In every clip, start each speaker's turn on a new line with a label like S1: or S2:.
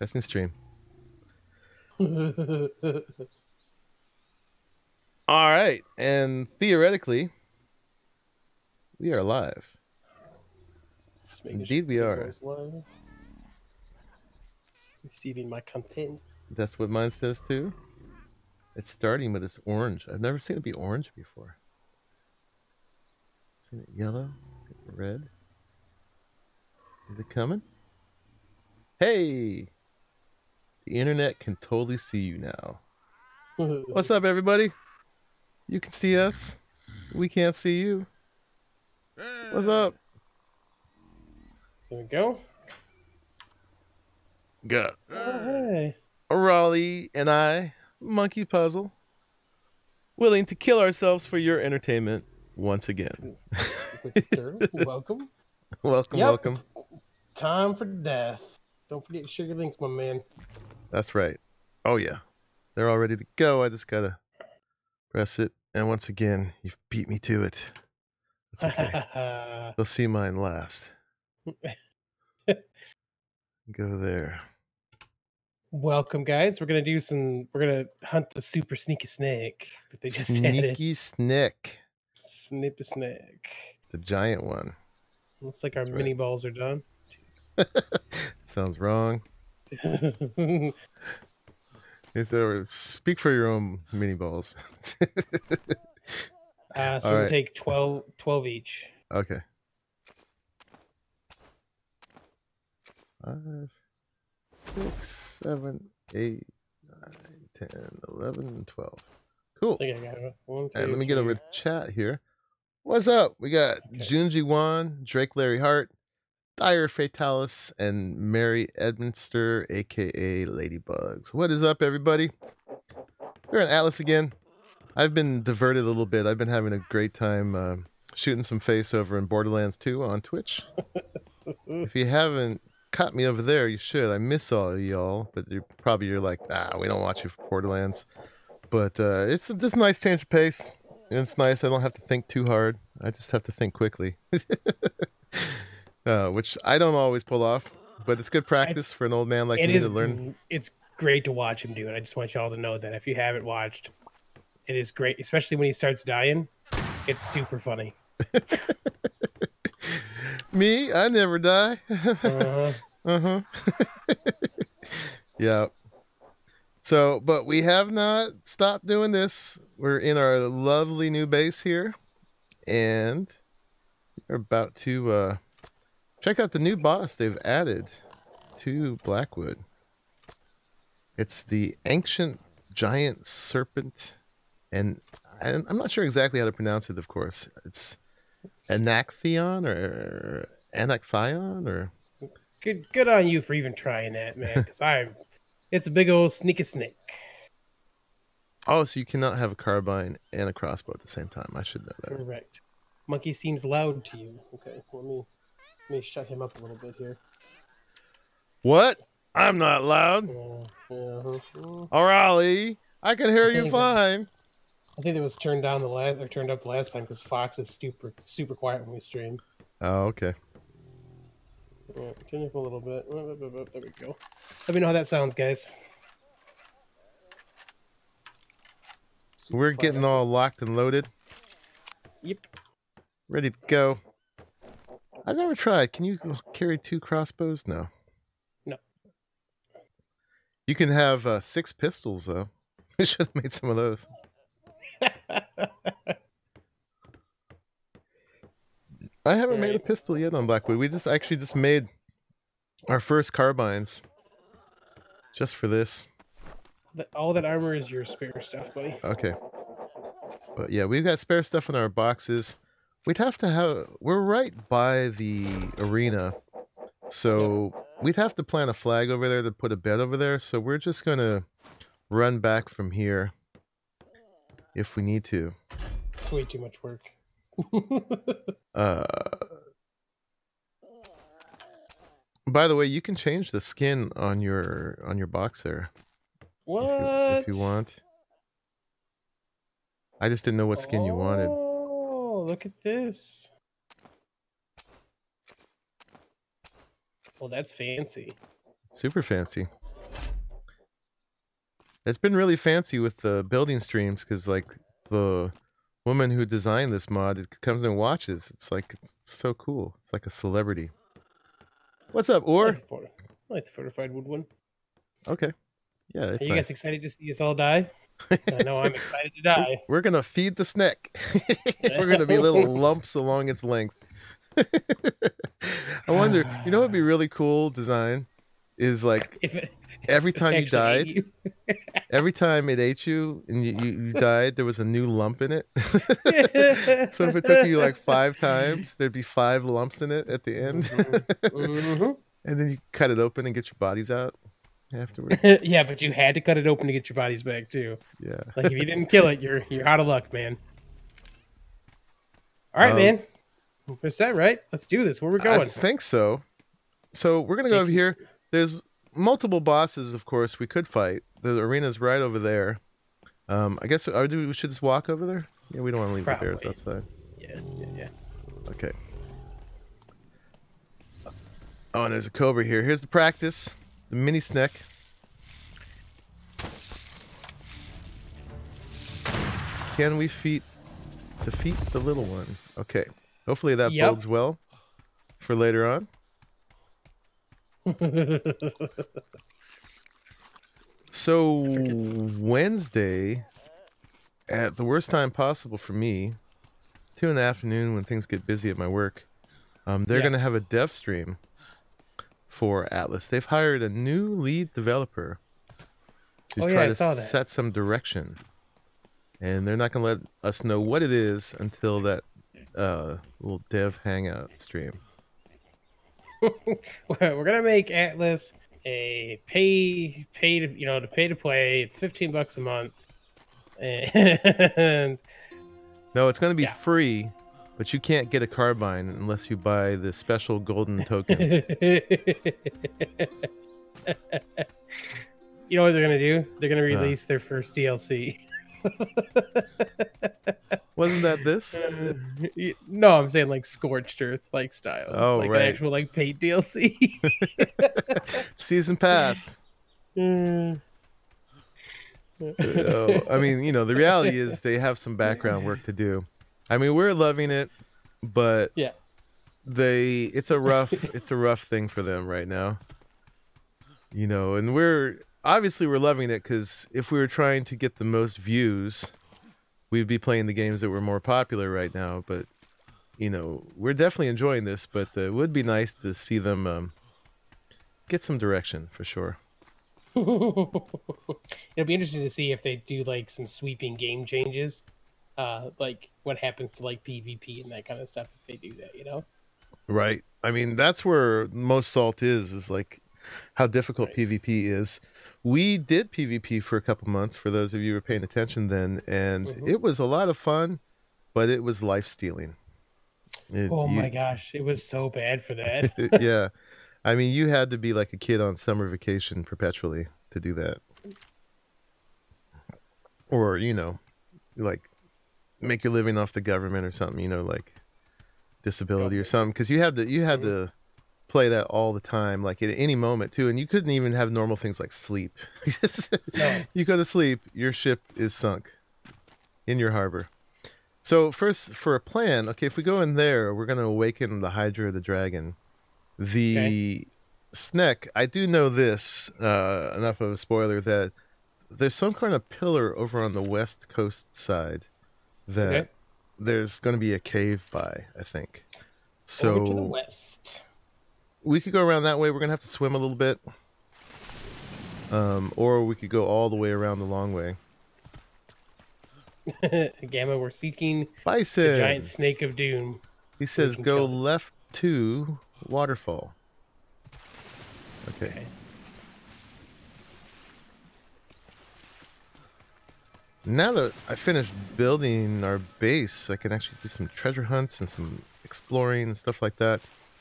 S1: Testing stream. All right, and theoretically, we are live. Indeed we are.
S2: live. Receiving my content.
S1: That's what mine says too. It's starting with this orange. I've never seen it be orange before. Seen it yellow, red. Is it coming? Hey! The internet can totally see you now. Mm-hmm. What's up, everybody? You can see us. We can't see you. What's up?
S2: There we go.
S1: Got
S2: Oh, hey.
S1: Arahli and I, Monkey Puzzle, willing to kill ourselves for your entertainment once again.
S2: Welcome.
S1: welcome,
S2: Yep,
S1: welcome.
S2: Time for death. Don't forget sugar links, my man.
S1: That's right. Oh yeah, they're all ready to go. I just gotta press it, and once again, you've beat me to it. That's okay. They'll see mine last. Go there.
S2: welcome, guys. We're gonna do some. We're gonna hunt the super sneaky snake that they just added.
S1: Sneaky Snick,
S2: Snip a snake.
S1: the giant one.
S2: Looks like our
S1: That's right.
S2: mini balls are done.
S1: Sounds wrong. Is there, speak for your own mini balls.
S2: Uh, so
S1: All
S2: we'll
S1: right.
S2: take 12, 12 each.
S1: Okay. Five, six, seven, eight, nine, ten, eleven, and twelve. Cool.
S2: I think I. One,
S1: And let me get over to chat here. What's up? We got
S2: Okay.
S1: Junji Wan, Drake Larry Hart, Dire Fatalis, and Mary Edminster, aka Ladybugs. What is up, everybody? We're in Atlas again. I've been diverted a little bit. I've been having a great time uh, shooting some face over in Borderlands 2 on Twitch. if you haven't caught me over there, you should. I miss all y'all, but you're probably you're like, ah, we don't watch you for Borderlands. But uh, it's just a nice change of pace. It's nice. I don't have to think too hard. I just have to think quickly, uh, which I don't always pull off. But it's good practice for an old man like me
S2: is.
S1: to learn.
S2: It's great to watch him do it. I just want y'all to know that if you haven't watched, it is great, especially when he starts dying. It's super funny.
S1: Me, I never die.
S2: Uh-huh.
S1: Uh huh. yeah. So, but we have not stopped doing this. We're in our lovely new base here, and we're about to uh, check out the new boss they've added to Blackwood. It's the ancient giant serpent, and I'm not sure exactly how to pronounce it. Of course, it's Anaxion or Anaxion or
S2: good, good on you for even trying that, man. Because I'm. It's a big old sneaky snake.
S1: Oh, so you cannot have a carbine and a crossbow at the same time. I should know that.
S2: Correct. Monkey seems loud to you. Okay, let me let me shut him up a little bit here.
S1: What? I'm not loud.
S2: Yeah, yeah.
S1: Arahli, I can hear you fine.
S2: I think it was turned down the last or turned up the last time because Fox is super super quiet when we stream.
S1: Oh, okay.
S2: Yeah, turn up a little bit. There we go. Let me know how that sounds, guys. Super
S1: We're
S2: quiet.
S1: getting all locked and loaded,
S2: Yep.
S1: ready to go. I've never tried. Can you carry two crossbows? No.
S2: No.
S1: You can have uh, six pistols, though. We should have made some of those. I haven't made a pistol yet on Blackwood. We just actually just made our first carbines just for this.
S2: That- all that armor is your spare stuff, buddy.
S1: Okay. But yeah, we've got spare stuff in our boxes. We'd have to have we're right by the arena. So we'd have to plant a flag over there to put a bed over there. So we're just gonna run back from here if we need to.
S2: It's way too much work.
S1: Uh by the way, you can change the skin on your on your box there if
S2: what?
S1: you, if you want. I just didn't know what skin you wanted.
S2: Look at this. Well, that's fancy.
S1: Super fancy. It's been really fancy with the building streams because like the woman who designed this mod it comes and watches. It's like it's so cool. It's like a celebrity. What's up, or?
S2: like the I like the fortified wood one.
S1: Okay. Yeah, it's
S2: Are you guys excited to see us all die? I know I'm excited to die.
S1: We're gonna feed the snake. We're gonna be little lumps along its length. I wonder, you know, what'd be really cool design is like
S2: If it
S1: every time you died,
S2: you.
S1: every time it ate you and you, you, you died, there was a new lump in it. so if it took you like five times, there'd be five lumps in it at the end,
S2: Mhm.
S1: and then you cut it open and get your bodies out afterwards.
S2: yeah, but you had to cut it open to get your bodies back too.
S1: Yeah.
S2: Like if you didn't kill it, you're you're out of luck, man. All right,
S1: Um,
S2: man. We're right? Let's do this. Where we're
S1: I think so. So we're gonna go over here. There's multiple bosses, of course, we could fight. The arena's right over there. Um, I guess do we should just walk over there? Yeah, we don't want to leave the bears outside.
S2: Yeah, yeah, yeah.
S1: Okay. Oh, and there's a cobra here. Here's the practice. The mini snack. Can we feet defeat the little one? Okay. Hopefully that
S2: Yep.
S1: bodes well for later on. So Wednesday, at the worst time possible for me, two in the afternoon when things get busy at my work, um, they're
S2: Yeah.
S1: gonna have a dev stream for Atlas. They've hired a new lead developer to
S2: Oh,
S1: try
S2: I
S1: to set some direction, and they're not gonna let us know what it is until that uh, little dev hangout stream.
S2: we're gonna make Atlas a pay pay to you know to pay to play. It's fifteen bucks a month, and
S1: No, it's gonna be
S2: Yeah.
S1: free, but you can't get a carbine unless you buy the special golden token.
S2: you know what they're gonna do? They're gonna release their first DLC.
S1: Wasn't that this?
S2: Uh, no, I'm saying like scorched earth like style.
S1: Oh,
S2: like
S1: right.
S2: An actual like paid DLC.
S1: Season pass. Oh, I mean, you know, the reality is they have some background work to do. I mean, we're loving it, but
S2: Yeah.
S1: they it's a rough it's a rough thing for them right now. You know, and we're obviously we're loving it cuz if we were trying to get the most views, we'd be playing the games that were more popular right now, but you know, we're definitely enjoying this, but uh, it would be nice to see them um, get some direction for sure.
S2: It'll be interesting to see if they do like some sweeping game changes, uh, like what happens to like PvP and that kind of stuff if they do that. You know?
S1: Right. I mean, that's where most salt is, is like how difficult
S2: Right.
S1: PvP is. We did PvP for a couple months for those of you who were paying attention then, and
S2: Mhm.
S1: it was a lot of fun, but it was life stealing.
S2: Oh
S1: you-
S2: my gosh, it was so bad for that.
S1: yeah. I mean, you had to be like a kid on summer vacation perpetually to do that. Or, you know, like make your living off the government or something, you know, like disability or something cuz you had to you had to play that all the time like at any moment too and you couldn't even have normal things like sleep.
S2: No.
S1: You go to sleep, your ship is sunk in your harbor. So first for a plan, okay, if we go in there, we're going to awaken the Hydra the dragon. The Sneck, I do know this, uh, enough of a spoiler that there's some kind of pillar over on the west coast side that
S2: Okay.
S1: there's going to be a cave by, I think.
S2: Over to the
S1: So
S2: west.
S1: we could go around that way. We're going to have to swim a little bit. Um, or we could go all the way around the long way.
S2: Gamma, we're seeking
S1: Bison.
S2: the giant snake of doom.
S1: He says go left to waterfall. Okay.
S2: Okay.
S1: Now that I finished building our base, I can actually do some treasure hunts and some exploring and stuff like that.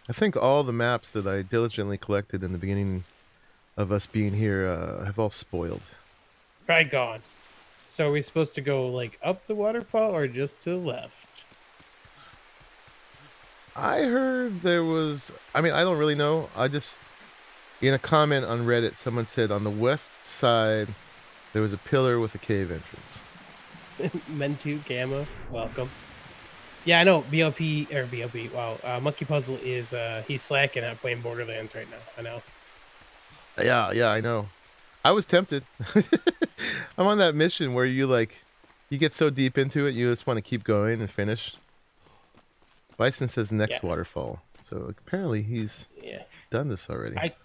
S1: I think all the maps that I diligently collected in the beginning of us being here uh, have all spoiled.
S2: Right gone. So are we supposed to go like up the waterfall or just to the left?
S1: I heard there was. I mean, I don't really know. I just in a comment on Reddit, someone said on the west side There was a pillar with a cave entrance.
S2: Mentu Gamma, welcome. Yeah, I know BLP or BLP. Wow, uh, Monkey Puzzle is uh he's slacking at playing Borderlands right now. I know.
S1: Yeah, yeah, I know. I was tempted. I'm on that mission where you like you get so deep into it, you just want to keep going and finish. Bison says next
S2: Yeah.
S1: waterfall. So apparently he's
S2: Yeah,
S1: done this already.
S2: I-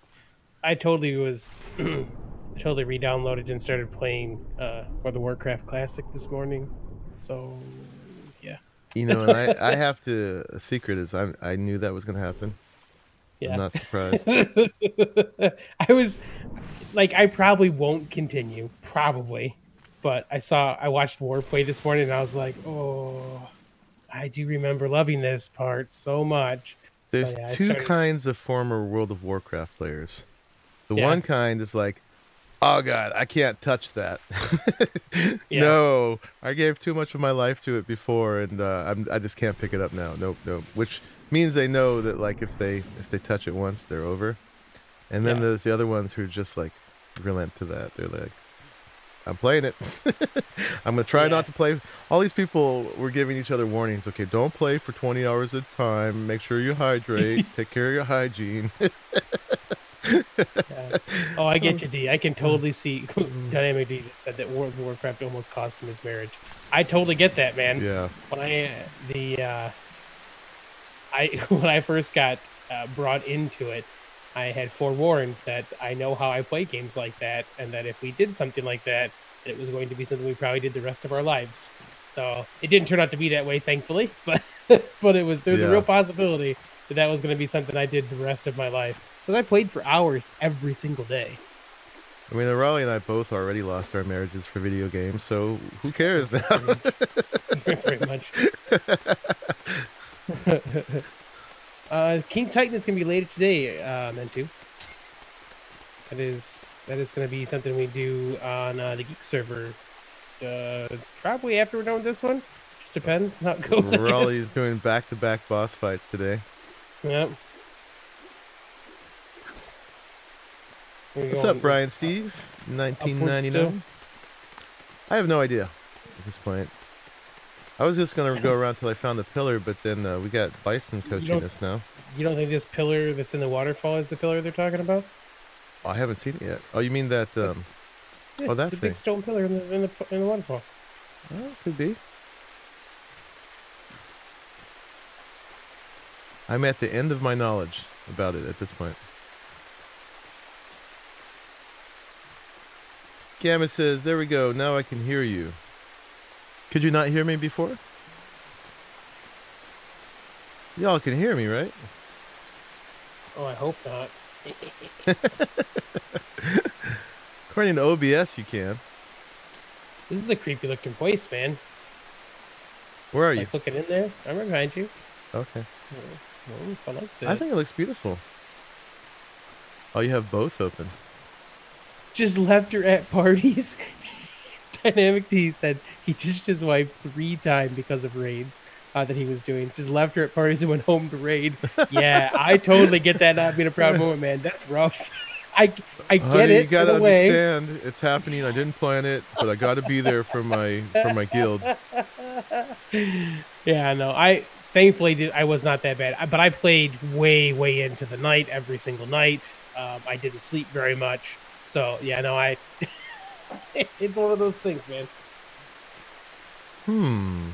S2: I totally was totally re-downloaded and started playing uh for the Warcraft Classic this morning. So yeah,
S1: you know, and I, I have to a secret is I I knew that was gonna happen.
S2: yeah.
S1: I'm not surprised.
S2: I was like, I probably won't continue, probably, but I saw, I watched War play this morning, and I was like, oh, I do remember loving this part so much. So,
S1: There's
S2: yeah,
S1: two
S2: started-
S1: kinds of former World of Warcraft players. The
S2: Yeah.
S1: one kind is like, oh god, I can't touch that.
S2: Yeah.
S1: No, I gave too much of my life to it before, and uh, I'm, I just can't pick it up now. Nope, nope. Which means they know that like if they if they touch it once, they're over. And then
S2: Yeah.
S1: there's the other ones who just like relent to that. They're like, I'm playing it. I'm gonna try
S2: Yeah.
S1: not to play. All these people were giving each other warnings. Okay, don't play for 20 hours at a time. Make sure you hydrate. take care of your hygiene.
S2: Yeah. Oh, I get you, D. I can totally see. Dynamic D just said that World of Warcraft almost cost him his marriage. I totally get that, man.
S1: yeah.
S2: when I the uh, I when I first got uh, brought into it, I had forewarned that I know how I play games like that, and that if we did something like that, it was going to be something we probably did the rest of our lives. So it didn't turn out to be that way, thankfully, but but it was there's
S1: Yeah.
S2: a real possibility that that was going to be something I did the rest of my life because I played for hours every single day.
S1: I mean, Arahli and I both already lost our marriages for video games, so who cares now?
S2: Pretty much. uh, King Titan is gonna be later today, uh, Mentu. That is that is gonna be something we do on uh, the Geek server. Uh, probably after we're done with this one. Just depends how it goes. I Arahli's
S1: doing back-to-back boss fights today.
S2: Yep.
S1: What's up, Brian Steve? 1999. I have no idea at this point. I was just gonna go around till I found the pillar, but then uh, we got Bison coaching us now.
S2: You don't think this pillar that's in the waterfall is the pillar they're talking about?
S1: Oh, I haven't seen it yet. Oh, you mean that? Um,
S2: Yeah,
S1: Oh, that
S2: it's a
S1: thing.
S2: big stone pillar in the in the, in the waterfall.
S1: oh, could be. I'm at the end of my knowledge about it at this point. Gamma says, "There we go. Now I can hear you. Could you not hear me before? Y'all can hear me, right?
S2: Oh, I hope not.
S1: According to OBS, you can.
S2: This is a creepy looking place, man.
S1: Where are you?
S2: Like looking in there. I'm right behind you.
S1: Okay.
S2: Oh, oh I like.
S1: I think it looks beautiful. Oh, you have both open.
S2: Just left her at parties. Dynamic D said he ditched his wife three times because of raids uh, that he was doing. Just left her at parties and went home to raid. Yeah, I totally get that not being a proud moment, man. That's rough. I I get
S1: Honey,
S2: it.
S1: you gotta
S2: in a way.
S1: understand. It's happening. I didn't plan it, but I gotta be there for my for my guild.
S2: Yeah, no, I thankfully did, I was not that bad, I- but I played way way into the night every single night. Um, I didn't sleep very much, so yeah, no, I. it's one of those things, man.
S1: Hmm.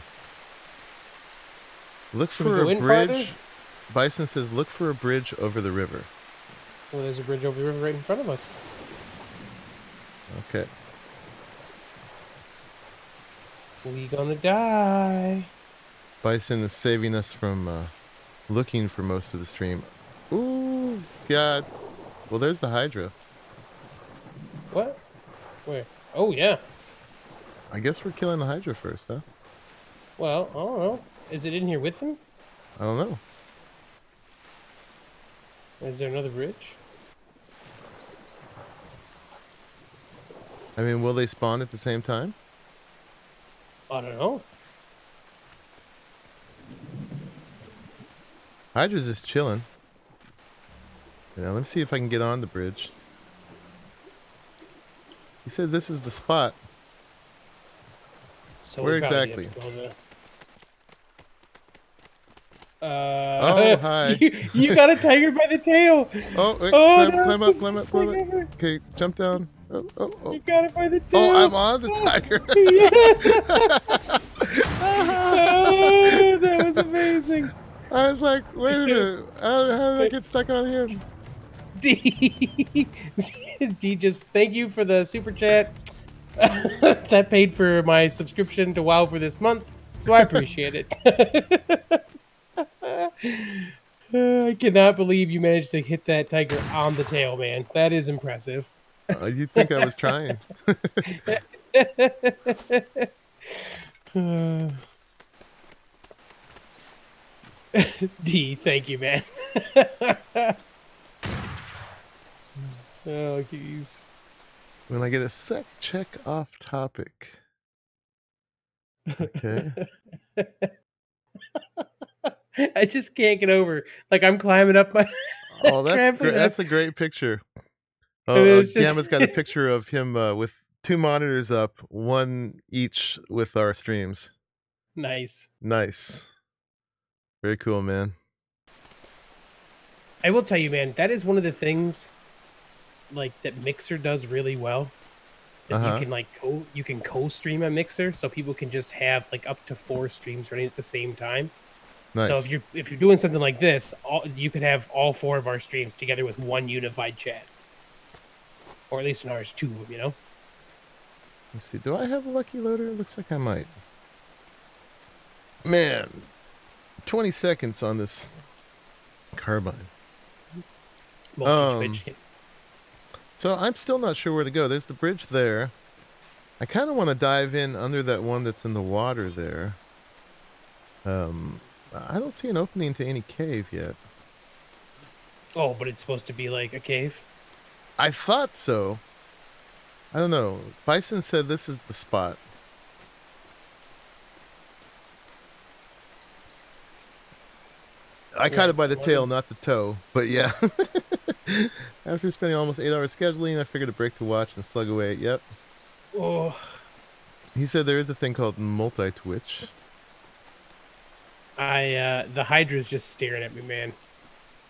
S1: Look
S2: Should
S1: for a
S2: in farther?
S1: bridge. Bison says, "Look for a bridge over the river."
S2: Well, there's a bridge over the river right in front of us.
S1: Okay.
S2: We gonna die.
S1: Bison is saving us from uh, looking for most of the stream. Ooh, God. Well, there's the Hydra.
S2: What? Where? Oh yeah.
S1: I guess we're killing the Hydra first, huh?
S2: Well, I don't know. Is it in here with them?
S1: I don't know.
S2: Is there another bridge?
S1: I mean, will they spawn at the same time?
S2: I don't know.
S1: Hydra's just chilling. You know, let me see if I can get on the bridge. He said this is the spot.
S2: So
S1: Where exactly?
S2: have to go there. Uh,
S1: Oh, hi.
S2: You, you got a tiger by the tail.
S1: Oh, wait,
S2: Oh,
S1: climb,
S2: no.
S1: climb up, climb up, climb up. Okay, jump down. Oh, oh, oh.
S2: You got it by the tail.
S1: Oh, I'm on the tiger.
S2: Oh, that was amazing.
S1: I was like, wait a minute. How, how did I get stuck on him?
S2: D, D, just thank you for the super chat. that paid for my subscription to WoW for this month, so I appreciate it. I cannot believe you managed to hit that tiger on the tail, man. That is impressive.
S1: Uh, you'd think I was trying.
S2: Uh, D, thank you, man. Oh, geez.
S1: When I get a sec check off topic. Okay.
S2: I just can't get over. Like I'm climbing up my.
S1: Oh, that's great. That's a great picture. Oh, uh,
S2: just-
S1: Gamma's got a picture of him uh, with two monitors up, one each with our streams.
S2: nice.
S1: Nice. Very cool, man.
S2: I will tell you, man. That is one of the things, like that Mixer does really well. Is
S1: Uh-huh.
S2: you can like co you can co-stream a Mixer, so people can just have like up to four streams running at the same time.
S1: Nice.
S2: So if you're if you're doing something like this, all, you could have all four of our streams together with one unified chat, or at least in ours, two of them. You know.
S1: Let's see. Do I have a lucky loader? Looks like I might. Man, 20 seconds on this carbine.
S2: Multi-twitch.
S1: So I'm still not sure where to go. There's the bridge there. I kind of want to dive in under that one that's in the water there. Um, I don't see an opening to any cave yet.
S2: oh, but it's supposed to be like a cave.
S1: I thought so. I don't know. Bison said this is the spot. I caught it by the tail, not the toe. But yeah. After spending almost eight hours scheduling, I figured a break to watch and slug away. Yep.
S2: Oh,
S1: He said there is a thing called multi twitch.
S2: I uh the Hydra's just staring at me, man.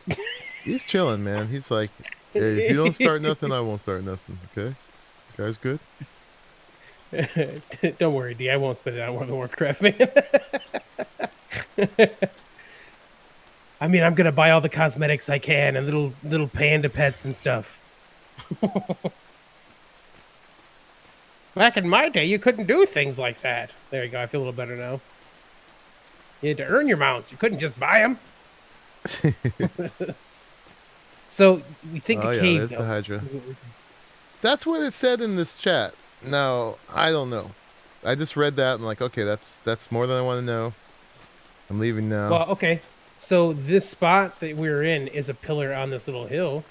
S1: He's chilling, man. He's like, hey, if you don't start nothing, I won't start nothing. Okay? Guys, good?
S2: Don't worry, D. I won't spend it on World of Warcraft, man. I mean, I'm gonna buy all the cosmetics I can and little little panda pets and stuff. Back in my day, you couldn't do things like that. There you go. I feel a little better now. You had to earn your mounts. You couldn't just buy them. so we think
S1: oh,
S2: a
S1: yeah,
S2: cave,
S1: there's
S2: though.
S1: the Hydra.
S2: is what we-
S1: That's what it said in this chat. Now, I don't know. I just read that and like, okay, that's that's more than I want to know. I'm leaving now.
S2: Well, okay. So this spot that we're in is a pillar on this little hill.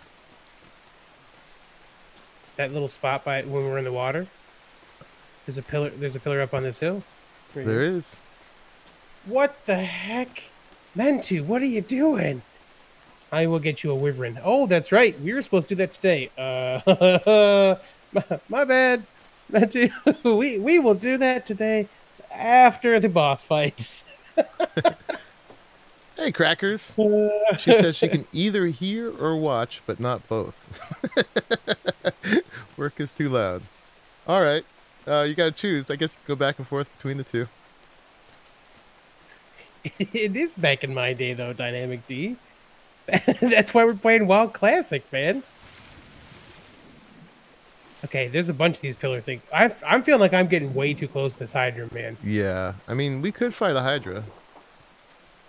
S2: That little spot by when we're in the water. There's a pillar. There's a pillar up on this hill. Right
S1: there
S2: here.
S1: is.
S2: What the heck, Mentu? What are you doing? I will get you a wyvern. Oh, that's right. We were supposed to do that today. Uh, my, my bad, Mentu. we we will do that today after the boss fights.
S1: Hey, crackers. She says she can either hear or watch, but not both. Work is too loud. All right. Uh, you got to choose. I guess go back and forth between the two.
S2: it is back in my day, though, Dynamic D. That's why we're playing WoW Classic, man. Okay, there's a bunch of these pillar things. I, I'm feeling like I'm getting way too close to this Hydra, man.
S1: Yeah. I mean, we could fight a Hydra.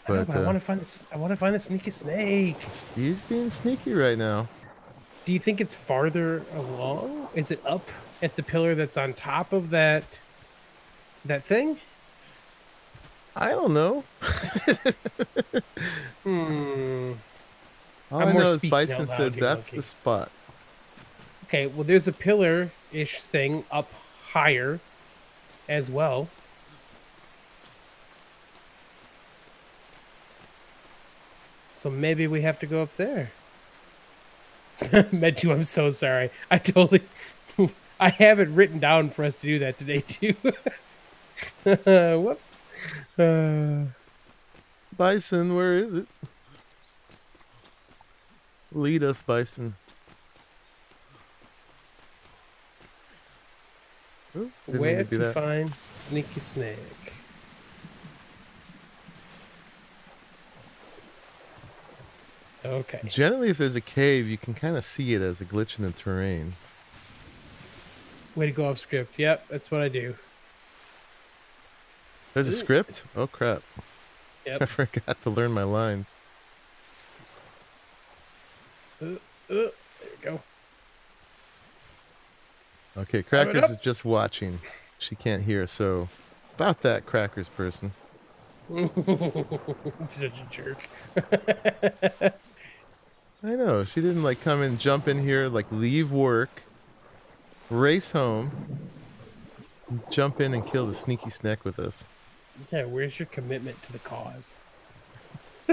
S2: I, know,
S1: But,
S2: but I
S1: uh,
S2: want to find this. I want to find the sneaky snake.
S1: He's being sneaky right now.
S2: Do you think it's farther along? Is it up at the pillar that's on top of that that thing?
S1: I don't know.
S2: Hmm.
S1: All
S2: I'm
S1: i know is Bison said that's the spot.
S2: Okay, well, there's a pillar-ish thing up higher as well. So maybe we have to go up there. Mentu, I'm so sorry. I totally, I have it written down for us to do that today too. Whoops. Uh,
S1: Bison, where is it? Lead us, Bison. Ooh,
S2: where
S1: do
S2: to find Sneaky Snake? Okay.
S1: Generally, if there's a cave, you can kind of see it as a glitch in the terrain.
S2: Way to go off script. Yep, that's what I do.
S1: There's a script? Oh, crap. I forgot to learn my lines.
S2: Uh, uh, there we go.
S1: Okay, Crackers is just watching. She can't hear, so about that, Crackers person.
S2: Such a jerk.
S1: I know. She didn't like come and jump in here, like leave work, race home, jump in and kill the sneaky snack with us.
S2: Yeah, where's your commitment to the cause?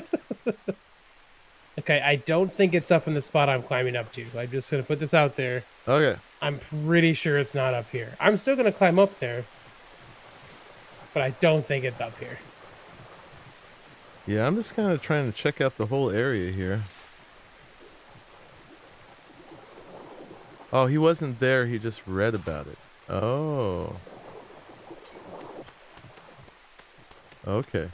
S2: okay, I don't think it's up in the spot I'm climbing up to. I'm just gonna put this out there.
S1: Okay.
S2: I'm pretty sure it's not up here. I'm still gonna climb up there, but I don't think it's up here.
S1: Yeah, I'm just kind of trying to check out the whole area here. Oh, he wasn't there. He just read about it. Oh. Okay.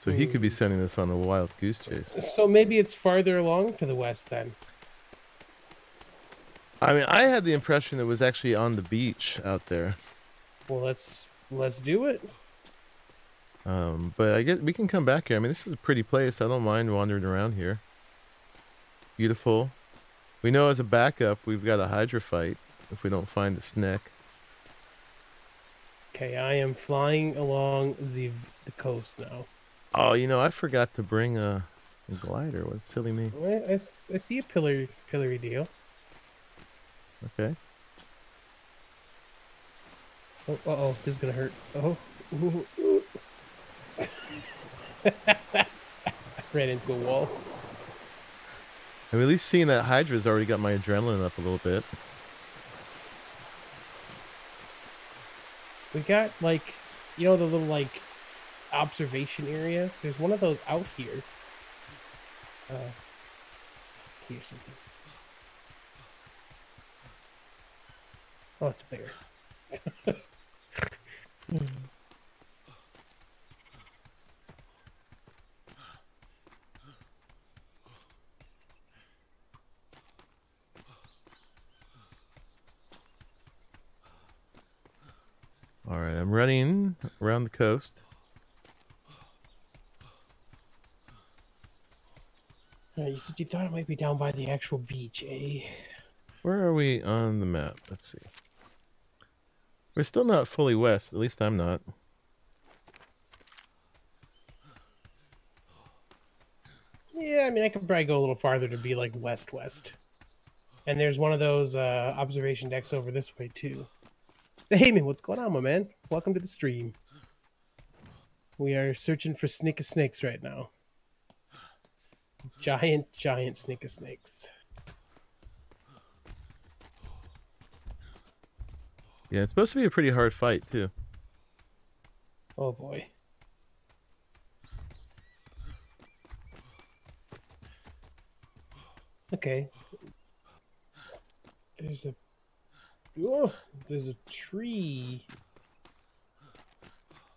S1: So he could be sending us on a wild goose chase.
S2: So maybe it's farther along to the west then.
S1: I mean, I had the impression it was actually on the beach out there.
S2: Well, let's let's do it.
S1: Um, but I guess we can come back here. I mean, this is a pretty place. I don't mind wandering around here. Beautiful. We know as a backup, we've got a Hydra fight if we don't find the snack.
S2: Okay, I am flying along the the coast now.
S1: Oh, you know, I forgot to bring a, a glider. What silly me.
S2: I I see a pillar pillory deal.
S1: Okay.
S2: Oh, uh oh, this is gonna hurt. Oh, ooh, ooh. ran into a wall.
S1: I mean, at least seeing that Hydra's already got my adrenaline up a little bit.
S2: We got like, you know, the little like observation areas. There's one of those out here. Uh, here's something. Oh, it's a bear.
S1: All right, I'm running around the coast.
S2: Uh, you said you thought it might be down by the actual beach, eh?
S1: Where are we on the map? Let's see. We're still not fully west. At least I'm not.
S2: Yeah, I mean, I could probably go a little farther to be like west west. And there's one of those uh, observation decks over this way too. Hey man, what's going on, my man? Welcome to the stream. We are searching for snick snakes right now. Giant, giant snick snakes.
S1: Yeah, it's supposed to be a pretty hard fight too.
S2: Oh boy. Okay. There's a oh, there's a tree.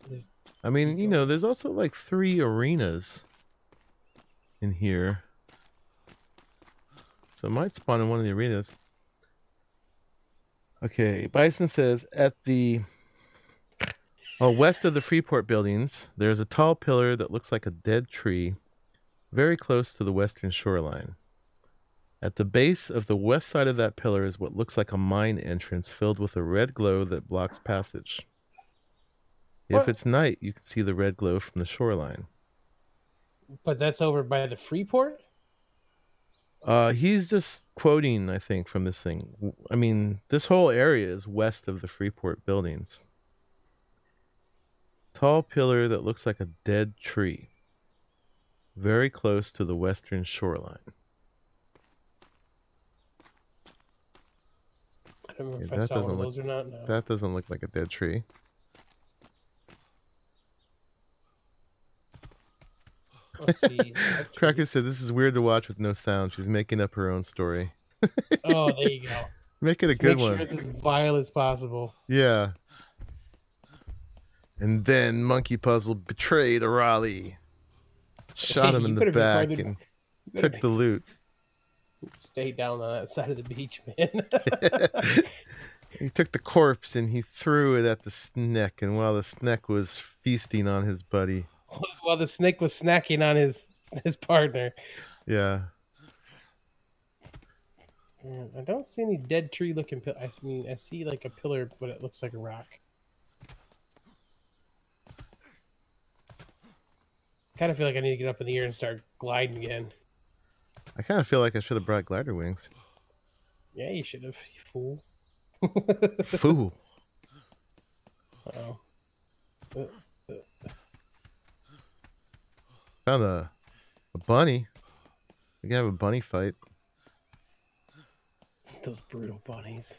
S2: There's,
S1: I mean, you know, there's also like three arenas in here. So it might spawn in one of the arenas. Okay, Bison says at the oh, west of the Freeport buildings, there's a tall pillar that looks like a dead tree, very close to the western shoreline. At the base of the west side of that pillar is what looks like a mine entrance filled with a red glow that blocks passage. If it's night, you can see the red glow from the shoreline.
S2: but that's over by the Freeport.
S1: Uh, he's just quoting, I think, from this thing. I mean, this whole area is west of the Freeport buildings. Tall pillar that looks like a dead tree. Very close to the western shoreline.
S2: I don't remember
S1: Yeah,
S2: if I
S1: that
S2: saw one of
S1: doesn't
S2: those or not. No.
S1: That doesn't look like a dead tree. Cracker said this is weird to watch with no sound. She's making up her own story.
S2: Oh, there you go.
S1: Make it a
S2: Let's
S1: good
S2: make
S1: one.
S2: sure it's as vile as possible.
S1: Yeah. And then Monkey Puzzle betrayed Arahli. Shot him in the back and took the loot.
S2: Stay down on that side of the beach, man.
S1: he took the corpse and he threw it at the snake. And while the snake was feasting on his buddy,
S2: While the snake was snacking on his his partner.
S1: yeah.
S2: Man, I don't see any dead tree looking. Pil- I mean, I see like a pillar, but it looks like a rock. Kind of feel like I need to get up in the air and start gliding again.
S1: I kind of feel like I should have brought glider wings.
S2: Yeah, you should have, you fool.
S1: Fool.
S2: oh
S1: Found a, a bunny. We can have a bunny fight.
S2: Those brutal bunnies.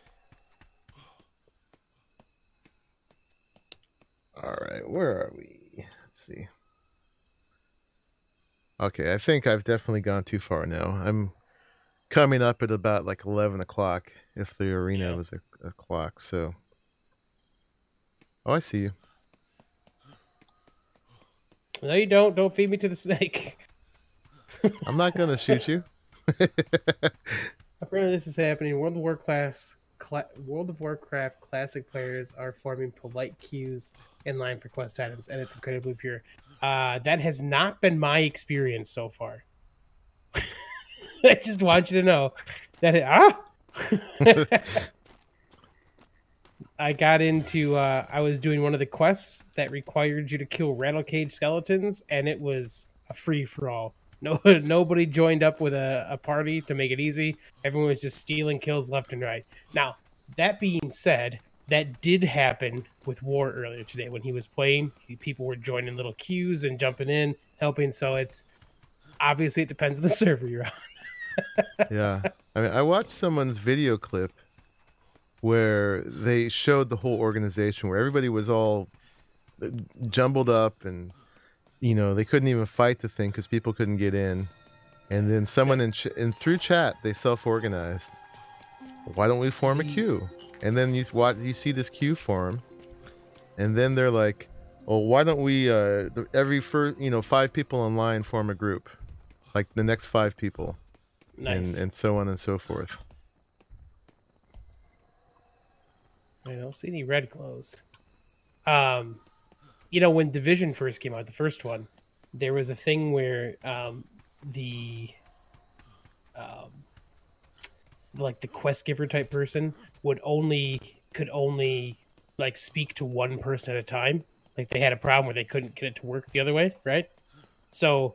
S1: All right, where are we? Let's see. Okay, I think I've definitely gone too far now. I'm coming up at about like 11 o'clock if the arena
S2: Yeah.
S1: was a, a clock, so. Oh, I see you.
S2: No, you don't. Don't feed me to the snake.
S1: I'm not going to shoot you.
S2: Apparently, this is happening. World of Warcraft, World of Warcraft Classic players are forming polite queues in line for quest items, and it's incredibly pure. Uh, that has not been my experience so far. I just want you to know that it, ah. I got into. Uh, I was doing one of the quests that required you to kill Rattlecage skeletons, and it was a free for all. No, nobody joined up with a, a party to make it easy. Everyone was just stealing kills left and right. Now, that being said, that did happen with War earlier today when he was playing. People were joining little queues and jumping in, helping. So it's obviously it depends on the server you're on.
S1: yeah. I mean, I watched someone's video clip where they showed the whole organization where everybody was all uh, jumbled up and you know they couldn't even fight the thing because people couldn't get in and then someone in ch- and through chat they self-organized why don't we form a queue and then you watch you see this queue form and then they're like well why don't we uh every first you know five people in line form a group like the next five people
S2: Nice.
S1: and, and so on and so forth.
S2: I don't see any red glows. Um, you know, when Division first came out, the first one, there was a thing where um, the um, like the quest giver type person would only could only like speak to one person at a time. Like they had a problem where they couldn't get it to work the other way, right? So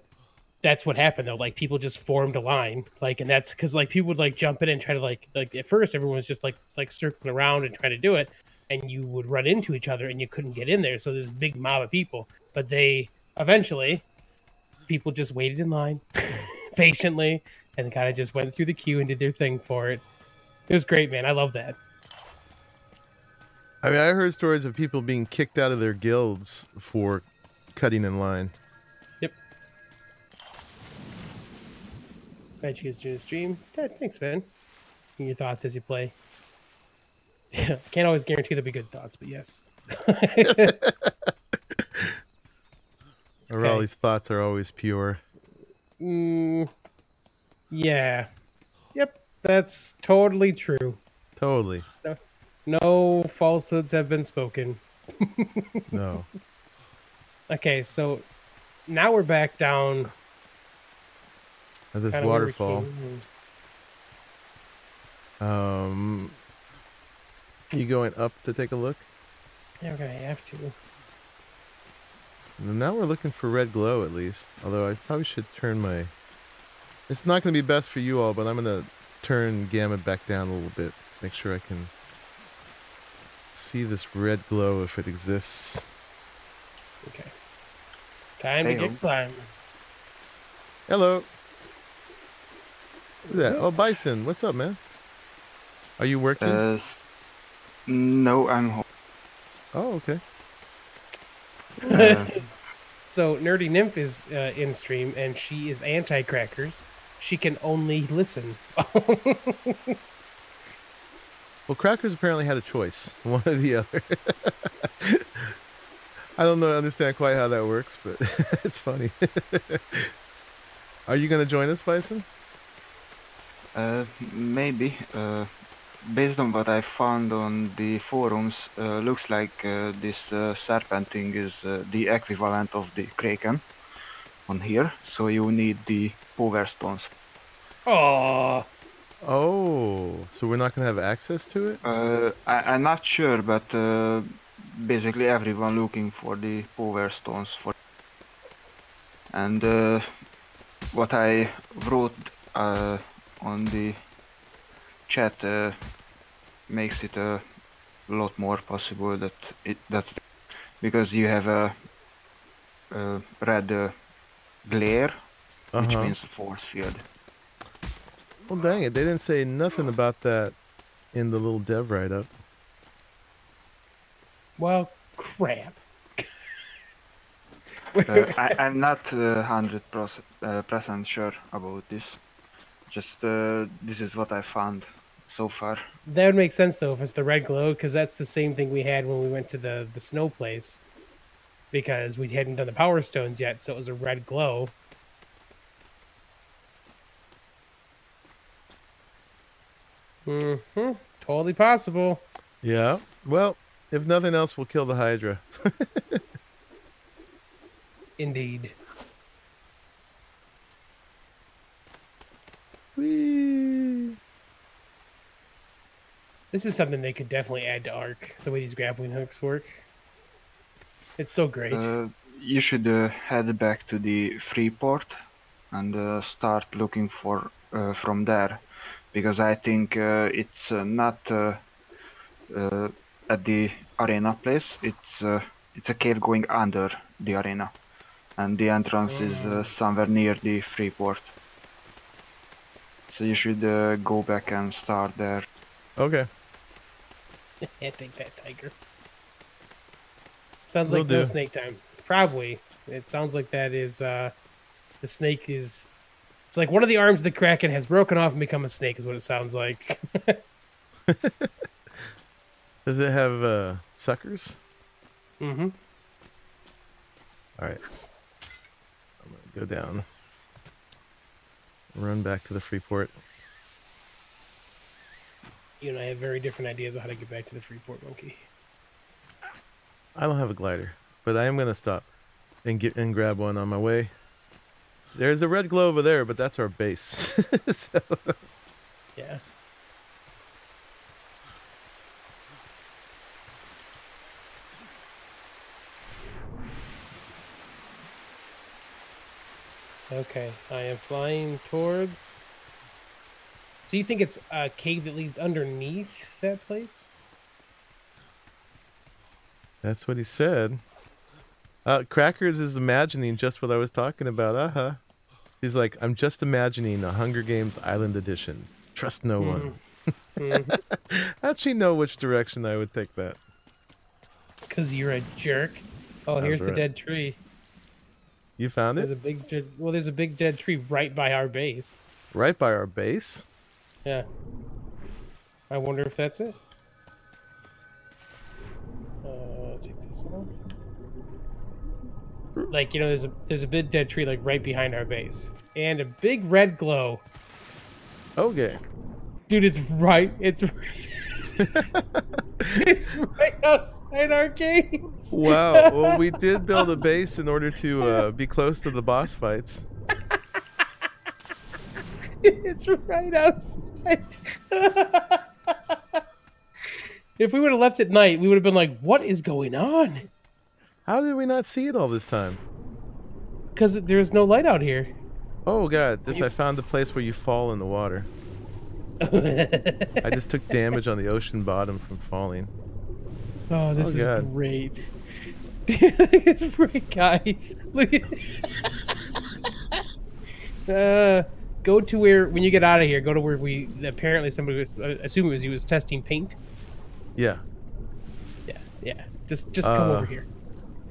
S2: that's what happened though. Like people just formed a line, like, and that's because like people would like jump in and try to like like at first everyone was just like like circling around and trying to do it, and you would run into each other and you couldn't get in there. So there's a big mob of people, but they eventually people just waited in line patiently and kind of just went through the queue and did their thing for it. It was great, man. I love that.
S1: I mean, I heard stories of people being kicked out of their guilds for cutting in line. Yep.
S2: Glad you guys joined the stream. Yeah, thanks, man. Your thoughts as you play. Yeah, I can't always guarantee there'll be good thoughts, but yes.
S1: Arahli's thoughts are always pure.
S2: Mm, yeah. Yep, that's totally true.
S1: Totally.
S2: No falsehoods have been spoken.
S1: No.
S2: Okay, so now we're back down.
S1: At this
S2: kinda where we
S1: waterfall. Um, you going up to take a look?
S2: Yeah, we're gonna have to.
S1: Now we're looking for red glow at least. Although I probably should turn my. It's not going to be best for you all, but I'm going to turn gamma back down a little bit. Make sure I can see this red glow if it exists.
S2: Okay. Time to
S3: Damn.
S2: get climbing.
S1: Hello. Who's that? Oh, Bison. What's up, man? Are you working?
S3: Uh, No, I'm home.
S1: Oh, okay.
S3: Uh,
S2: So Nerdy Nymph is uh, in stream, and she is anti-crackers. She can only listen.
S1: Well, Crackers apparently had a choice, one or the other. I don't know, I understand quite how that works, but it's funny. Are you going to join us, Bison?
S3: uh, maybe. Uh, based on what I found on the forums, uh, looks like uh, this uh, serpenting is uh, the equivalent of the kraken on here. So you need the power stones.
S2: Oh,
S1: Oh, so we're not going to have access to it?
S3: Uh, I, I'm not sure, but uh, basically everyone looking for the power stones for. And uh, what I wrote uh, on the chat uh, makes it a lot more possible that it that's because you have a, a red uh, glare, which
S1: Uh-huh.
S3: means force field.
S1: Well, dang it. They didn't say nothing about that in the little dev write up.
S2: well, crap.
S3: Uh, I, I'm not uh, hundred uh, percent sure about this. Just uh, this is what I found so far.
S2: That would make sense though if it's the red glow, because that's the same thing we had when we went to the the snow place. Because we hadn't done the power stones yet, so it was a red glow. Hmm. Totally possible.
S1: Yeah. Well, if nothing else, we'll kill the Hydra.
S2: Indeed.
S1: Whee!
S2: This is something they could definitely add to ARK. The way these grappling hooks work. It's so great.
S3: Uh, you should uh, head back to the Freeport and uh, start looking for uh, from there, because I think uh, it's uh, not uh, uh, at the arena place. It's uh, it's a cave going under the arena, and the entrance is uh, somewhere near the Freeport. So you should uh, go back and start there.
S1: Okay.
S2: Yeah, take that, tiger. Sounds
S1: Will
S2: like no snake time. Probably. It sounds like that is uh the snake is it's like one of the arms of the kraken has broken off and become a snake is what it sounds like.
S1: Does it have uh, suckers?
S2: mm-hmm.
S1: All right. I'm going to go down. Run back to the Freeport.
S2: You and I have very different ideas on how to get back to the Freeport monkey.
S1: I don't have a glider, but I am going to stop and get and grab one on my way. There's a red glow over there, but that's our base. so,
S2: Yeah. Okay, I am flying towards. So you think it's a cave that leads underneath that place?
S1: that's what he said. Uh, Crackers is imagining just what I was talking about. Uh huh. He's like, I'm just imagining a Hunger Games Island edition. Trust no one.
S2: Mhm.
S1: How'd she know which direction I would take that?
S2: Because you're a jerk. Oh,
S1: That's
S2: here's the dead tree.
S1: You found
S2: There's
S1: it
S2: a big dead, well, there's a big dead tree right by our base.
S1: right by our base.
S2: Yeah. I wonder if that's it. Uh, take this off. Like you know, there's a there's a big dead tree like right behind our base, and a big red glow.
S1: Okay.
S2: Dude, it's right. It's right it's right outside our games.
S1: Wow. Well, we did build a base in order to uh, be close to the boss fights.
S2: it's right outside. if we would have left at night, we would have been like, "What is going on?"
S1: How did we not see it all this time?
S2: Because there's no light out here.
S1: Oh god, this
S2: You-
S1: I found the place where you fall in the water. I just took damage on the ocean bottom from falling.
S2: Oh, this
S1: Oh,
S2: is
S1: God.
S2: great. it's great, guys. Look at uh, go to where when you get out of here. Go to where we apparently somebody was. I assume it was he was testing paint.
S1: Yeah.
S2: Yeah, Yeah. just just come
S1: Uh,
S2: over here.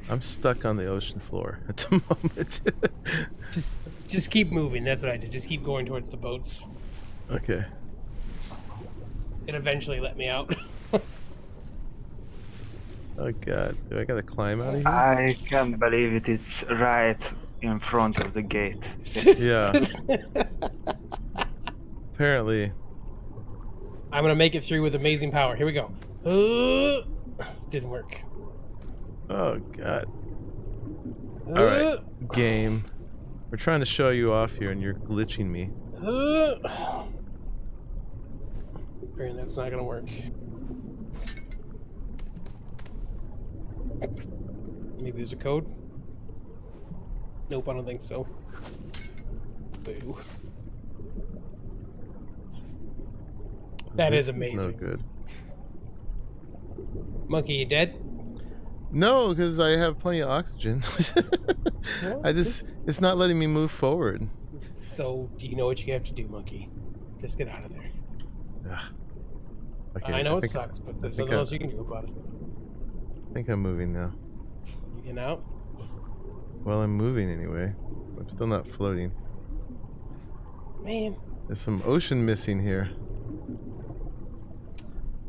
S1: I'm stuck on the ocean floor at the moment.
S2: Just just keep moving. That's what I did. Just keep going towards the boats.
S1: okay.
S2: It eventually let me out.
S1: Oh god. Do I gotta climb out of here?
S3: I can't believe it. It's right in front of the gate.
S1: Yeah. Apparently.
S2: I'm gonna make it through with amazing power. Here we go. Uh, didn't work.
S1: Oh god.
S2: Uh,
S1: right. Game. We're trying to show you off here and you're glitching me.
S2: uh. Apparently that's not gonna work. Maybe there's a code. Nope, I don't think so. Boo. That
S1: This
S2: is
S1: No good.
S2: Monkey, you dead?
S1: No, because I have plenty of oxygen.
S2: Well,
S1: I just it's not letting me move forward.
S2: So, do you know what you have to do, Monkey? Just get out of there.
S1: Ugh. Okay,
S2: I know it
S1: think,
S2: sucks, but there's nothing
S1: I-
S2: else you can do about it.
S1: I think I'm moving now.
S2: You get out.
S1: Well, I'm moving anyway. I'm still not floating.
S2: Man.
S1: There's some ocean missing here.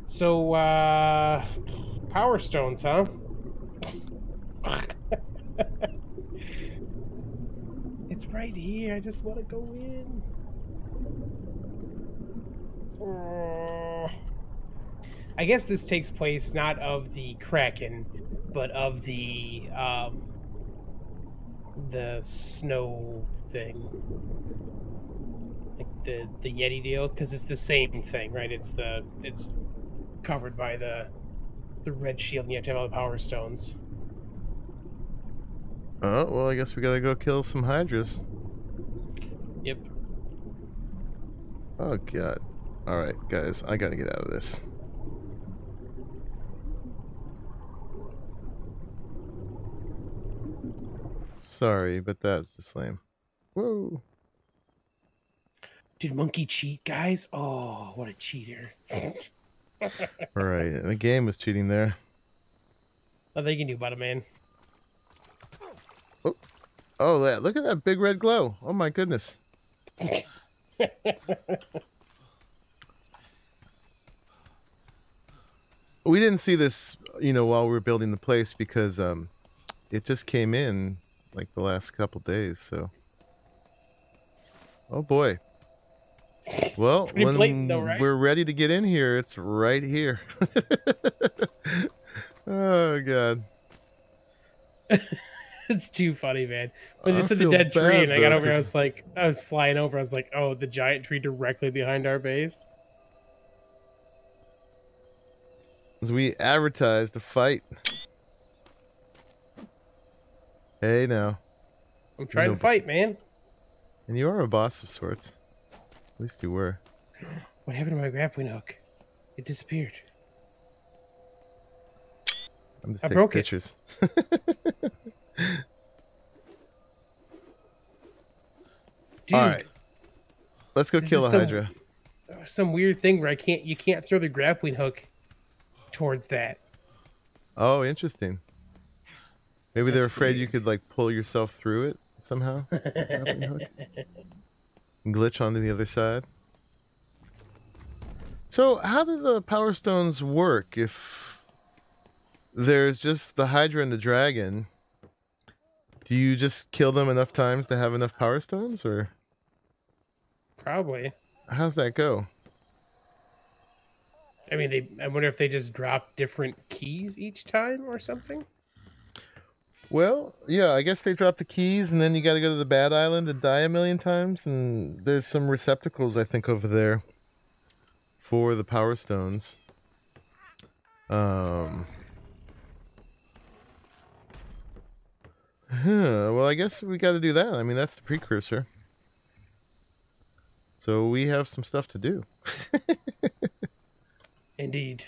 S2: So, uh, Power Stones, huh? it's right here. I just want to go in. Uh, I guess this takes place not of the Kraken, but of the um, the snow thing, like the the Yeti deal, because it's the same thing, right? It's the it's covered by the the red shield, and you have to have all the power stones.
S1: Oh, well, I guess we gotta go kill some hydras.
S2: Yep.
S1: Oh, God. Alright, guys, I gotta get out of this. Sorry, but that's just lame. Whoa.
S2: Did Monkey cheat, guys? Oh, what a cheater!
S1: Alright, the game was cheating there.
S2: Nothing you can do about it, man.
S1: Oh, that, look at that big red glow. Oh, my goodness. we didn't see this, you know, while we were building the place because um, it just came in like the last couple days. So, oh boy. Well, when
S2: blatant though, right?
S1: we're ready to get in here, it's right here. oh god.
S2: it's too funny, man. When
S1: I
S2: you said the dead tree, and I got
S1: though,
S2: over, here, I
S1: 'cause-
S2: was like, I was flying over. I was like, oh, the giant tree directly behind our base.
S1: As we advertised the fight. Hey now,
S2: I'm trying
S1: No,
S2: to fight, man.
S1: and you are a boss of sorts. At least you were.
S2: What happened to my grappling hook? It disappeared.
S1: I'm just
S2: I broke it.
S1: pictures.
S2: Dude,
S1: All right, let's go kill a
S2: some-
S1: Hydra.
S2: some weird thing where I can't, you can't throw the grappling hook towards that.
S1: Oh, interesting. Maybe they're
S2: That's
S1: afraid you could like pull yourself through it somehow. Hook? Glitch onto the other side. So, how do the power stones work if there's just the Hydra and the dragon? Do you just kill them enough times to have enough power stones, or
S2: Probably.
S1: how's that go?
S2: I mean, they. I wonder if they just drop different keys each time or something.
S1: Well, yeah, I guess they drop the keys, and then you got to go to the Bad Island and die a million times. And there's some receptacles, I think, over there for the Power Stones. Um. Huh, well, I guess we got to do that. I mean, that's the precursor. So we have some stuff to do.
S2: Indeed.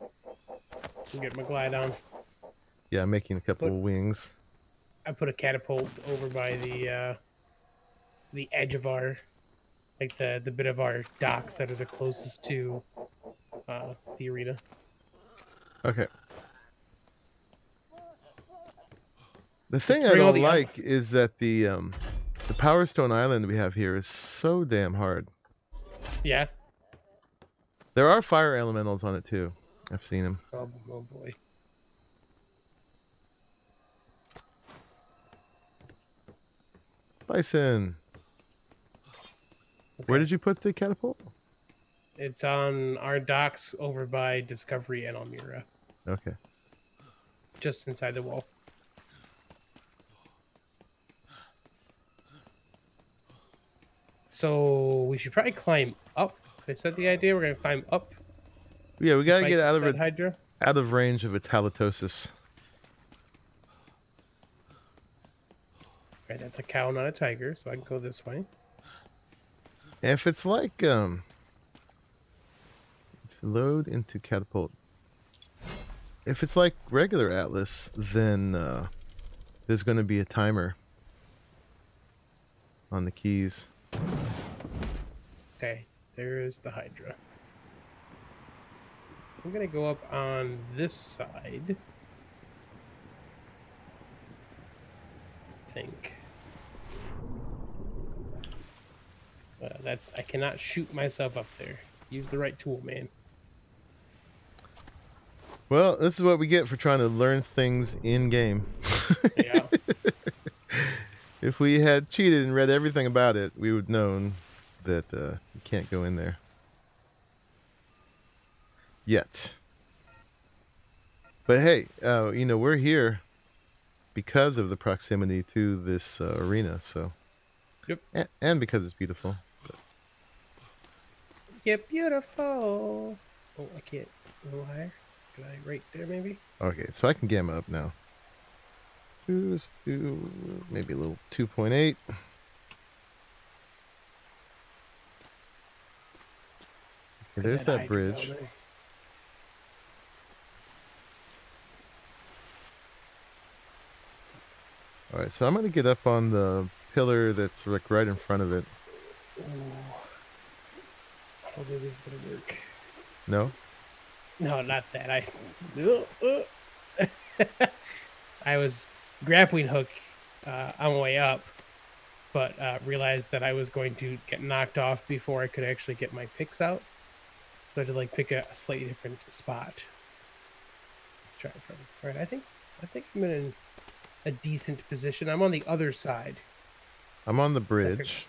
S2: I'll get my glide on.
S1: Yeah, I'm making a couple of wings.
S2: I put a catapult over by the uh, the edge of our, like the the bit of our docks that are the closest to uh, the arena.
S1: Okay. The thing I don't like is that the um the Power Stone Island we have here is so damn hard.
S2: Yeah.
S1: There are fire elementals on it too. I've seen them.
S2: Oh, oh boy.
S1: Bison. Where did you put the catapult?
S2: It's on our docks over by Discovery and Almira,
S1: Okay.
S2: just inside the wall. So we should probably climb up. Is that the idea? We're gonna climb up.
S1: Yeah, we gotta get out of it,
S2: Hydra.
S1: out of range of its halitosis.
S2: Right, that's a cow, not a tiger, so I can go this way.
S1: If it's like um, let's load into catapult. If it's like regular Atlas, then uh, there's going to be a timer on the keys.
S2: Okay, there is the Hydra. I'm gonna go up on this side. I think. Uh, that's I cannot shoot myself up there. Use the right tool, man.
S1: Well, this is what we get for trying to learn things in game.
S2: Yeah.
S1: If we had cheated and read everything about it, we would have known that uh, you can't go in there. Yet. But hey, uh, you know, we're here because of the proximity to this uh, arena, so.
S2: Yep.
S1: And, and because it's beautiful.
S2: You're beautiful. Oh, I can't. A little higher. Can I right there, maybe?
S1: Okay, so I can gamma up now. Just do maybe a little 2.8. There's that bridge. All right, so I'm gonna get up on the pillar that's like right in front of it.
S2: Ooh. I don't think this is gonna work.
S1: No,
S2: No, not that. I. I was grappling hook uh, on my way up, but uh, realized that I was going to get knocked off before I could actually get my picks out. So I had to like pick a, slightly different spot. Try it from. All right, I think I think I'm in a decent position. I'm on the other side.
S1: I'm on the bridge.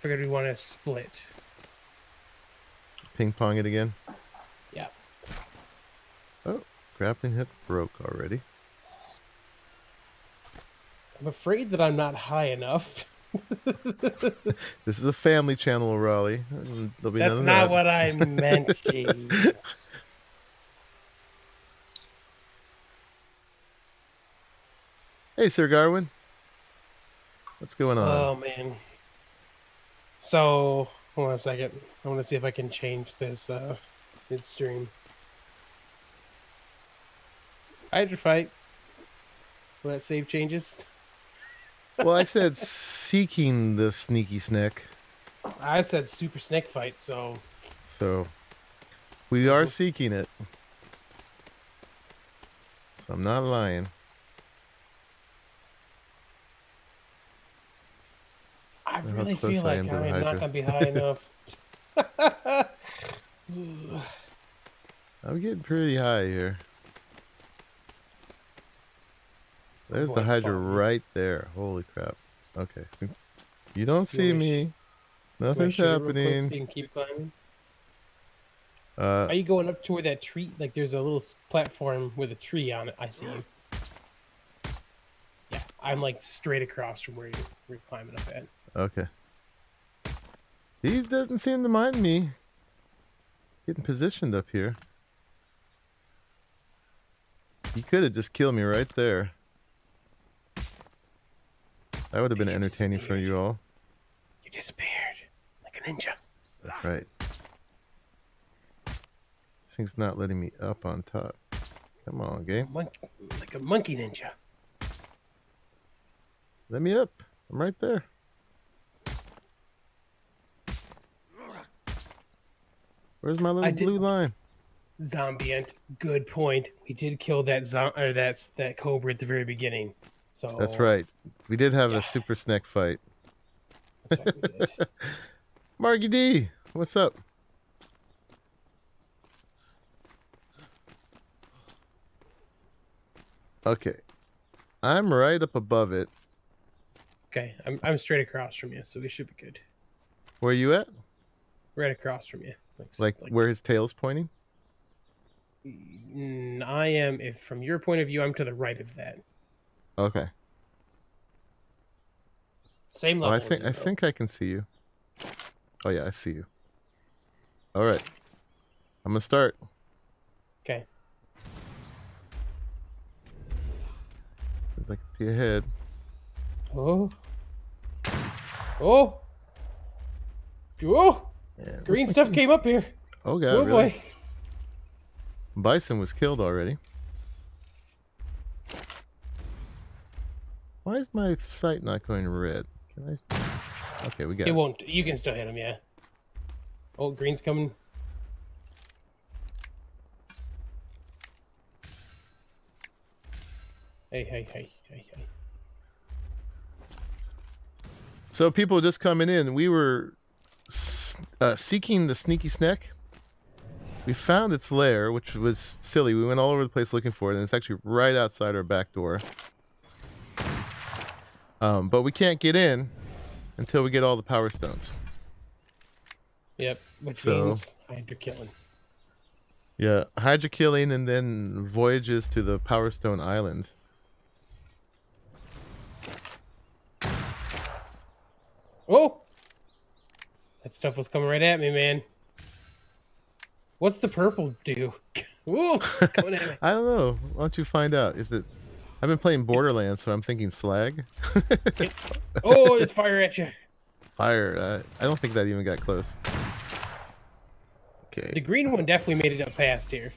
S2: Figured we want to split.
S1: Ping pong it again.
S2: Yeah.
S1: Oh, grappling hook broke already.
S2: I'm afraid that I'm not high enough.
S1: This is a family channel, Arahli. There'll be
S2: That's not
S1: that.
S2: what I meant, jeez.
S1: Hey, Sir Garwin. What's going on?
S2: Oh man. So hold on a second. I want to see if I can change this uh midstream. Fight. Will that save changes?
S1: Well, I said seeking the sneaky snick.
S2: I said super snake fight, so
S1: So we are seeking it. So I'm not lying.
S2: I really feel
S1: I
S2: like
S1: to
S2: I'm not gonna be high enough.
S1: I'm getting pretty high here. There's the Hydra right there. Holy crap. Okay. You don't see me. Nothing's
S2: shoot it real quick
S1: happening.
S2: So keep climbing.
S1: Uh,
S2: Are you going up to where that tree? Like, there's a little platform with a tree on it. I see you. Yeah, I'm like straight across from where you're climbing up at.
S1: okay. He doesn't seem to mind me getting positioned up here. He could have just killed me right there. That would have been entertaining for you all.
S2: You disappeared like a ninja.
S1: That's right. This thing's not letting me up on top. Come on, game.
S2: Like a monkey ninja.
S1: Let me up. I'm right there. Where's my little blue line?
S2: zombie. Good point. We did kill that zo- or that that cobra at the very beginning. So
S1: That's right. We did have
S2: Yeah.
S1: a super snack fight.
S2: That's right, we did.
S1: Margie D, what's up? Okay. I'm right up above it.
S2: okay, I'm I'm straight across from you, so we should be good.
S1: Where are you at?
S2: Right across from you.
S1: Like, where his tail's pointing?
S2: Mm, I am. If from your point of view, I'm to the right of that.
S1: Okay.
S2: Same
S1: Oh,
S2: level.
S1: I
S2: as
S1: think I think I can see you. Oh yeah, I see you. All right. I'm gonna start.
S2: Okay.
S1: Since I can see ahead.
S2: Oh. Oh. Oh.
S1: Yeah,
S2: Green stuff came up here.
S1: Oh god,
S2: oh
S1: really?
S2: boy.
S1: Bison was killed already. Why is my sight not going red? Can I? Okay, we got
S2: It
S1: it.
S2: won't. You can still hit him, yeah. Oh, green's coming. Hey, hey, hey, hey, hey.
S1: So people just coming in. We were uh, seeking the sneaky snack. We found its lair, which was silly. We went all over the place looking for it, and it's actually right outside our back door. Um, but we can't get in until we get all the power stones.
S2: Yep, which
S1: So-
S2: means Hydra killing.
S1: Yeah, Hydra killing and then voyages to the Power Stone Island.
S2: Oh! That stuff was coming right at me, man. What's the purple do? Ooh, coming at me.
S1: I don't know. Why don't you find out? Is it? I've been playing Borderlands, so I'm thinking slag.
S2: Oh, it's fire at you.
S1: Fire. Uh, I don't think that even got close. Okay.
S2: The green one definitely made it up past here.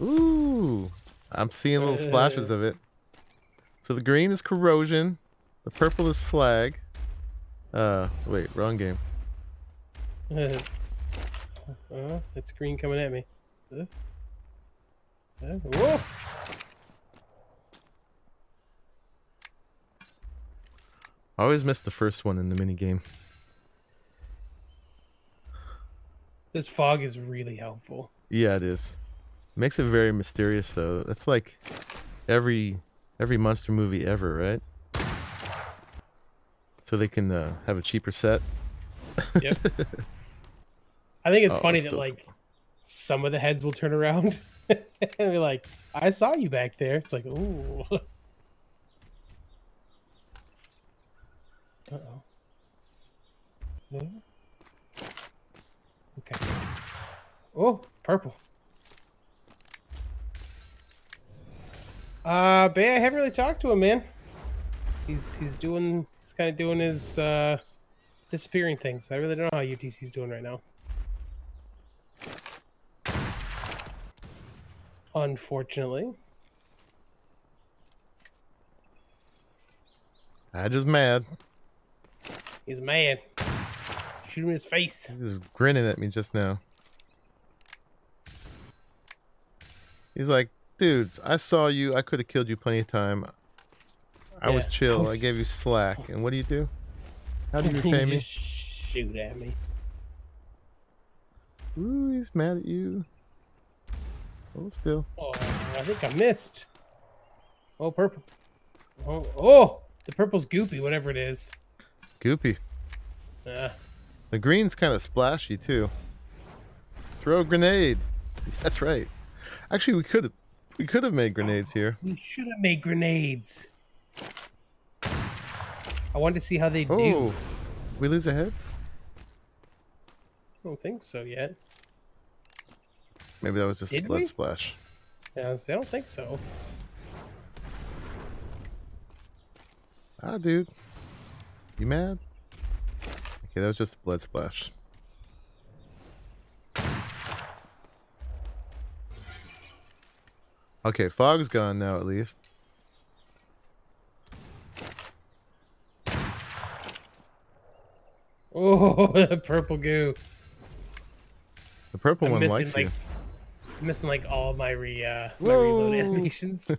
S1: Ooh, I'm seeing little splashes of it. So the green is corrosion, the purple is slag. Uh, wait, wrong game.
S2: Uh, uh, it's green coming at me. Uh, whoa!
S1: I always miss the first one in the mini game.
S2: This fog is really helpful.
S1: Yeah, it is. Makes it very mysterious though. That's like every every monster movie ever, right? So they can uh, have a cheaper set.
S2: Yep. I think it's
S1: Oh,
S2: funny that
S1: dope.
S2: like some of the heads will turn around and be like, "I saw you back there." It's like, ooh. Uh oh. No. Okay. Oh, purple. Uh, Bay, I haven't really talked to him, man. He's he's doing he's kind of doing his uh disappearing things. I really don't know how UTC's doing right now. Unfortunately.
S1: I just mad.
S2: He's mad. Shoot him in his face.
S1: He was grinning at me just now. He's like, dudes, I saw you. I could have killed you plenty of time. I was
S2: Yeah, I
S1: chill. I
S2: was-
S1: gave you slack. And what do you do? How do you repay me?
S2: Shoot at me.
S1: Ooh, he's mad at you. Oh, still.
S2: Oh, I think I missed. Oh, purple. Oh, oh, the purple's goopy, whatever it is.
S1: Goopy.
S2: Uh,
S1: The green's kind of splashy too. Throw a grenade. That's right. Actually, we could have we could have made grenades here.
S2: we should have made grenades. I wanted to see how they do.
S1: Oh, we lose a head.
S2: I don't think so yet.
S1: Maybe that was just a
S2: Did
S1: blood
S2: we?
S1: splash.
S2: Yeah, I don't think so.
S1: Ah, dude. You mad? Okay, that was just a blood splash. Okay, fog's gone now at least.
S2: Oh, the purple goo.
S1: The purple
S2: I'm
S1: one
S2: missing
S1: likes
S2: like
S1: you.
S2: I'm missing like all my re uh, my reload animations.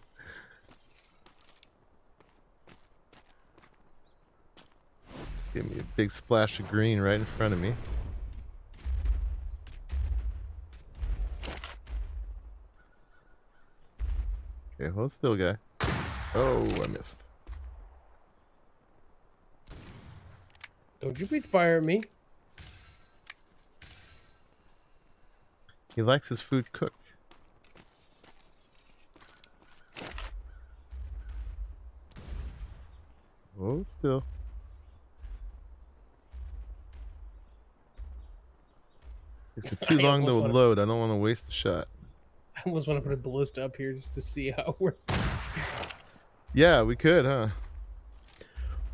S1: Give me a big splash of green right in front of me. Okay, hold still, guy. Oh, I missed.
S2: Don't you breathe fire at me.
S1: He likes his food cooked. Hold still. It's too long to load. I don't want to waste a shot.
S2: I almost want to put a ballista up here just to see how it works.
S1: Yeah, we could, huh?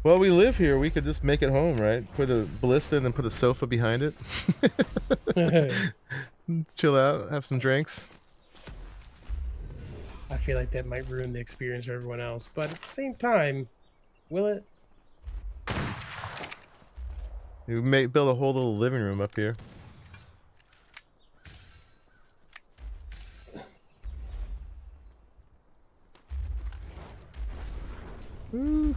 S1: Well, we live here. We could just make it home, right? Put a ballista and put a sofa behind it. Chill out, have some drinks.
S2: I feel like that might ruin the experience for everyone else, but at the same time, will it?
S1: We may build a whole little living room up here. Woo.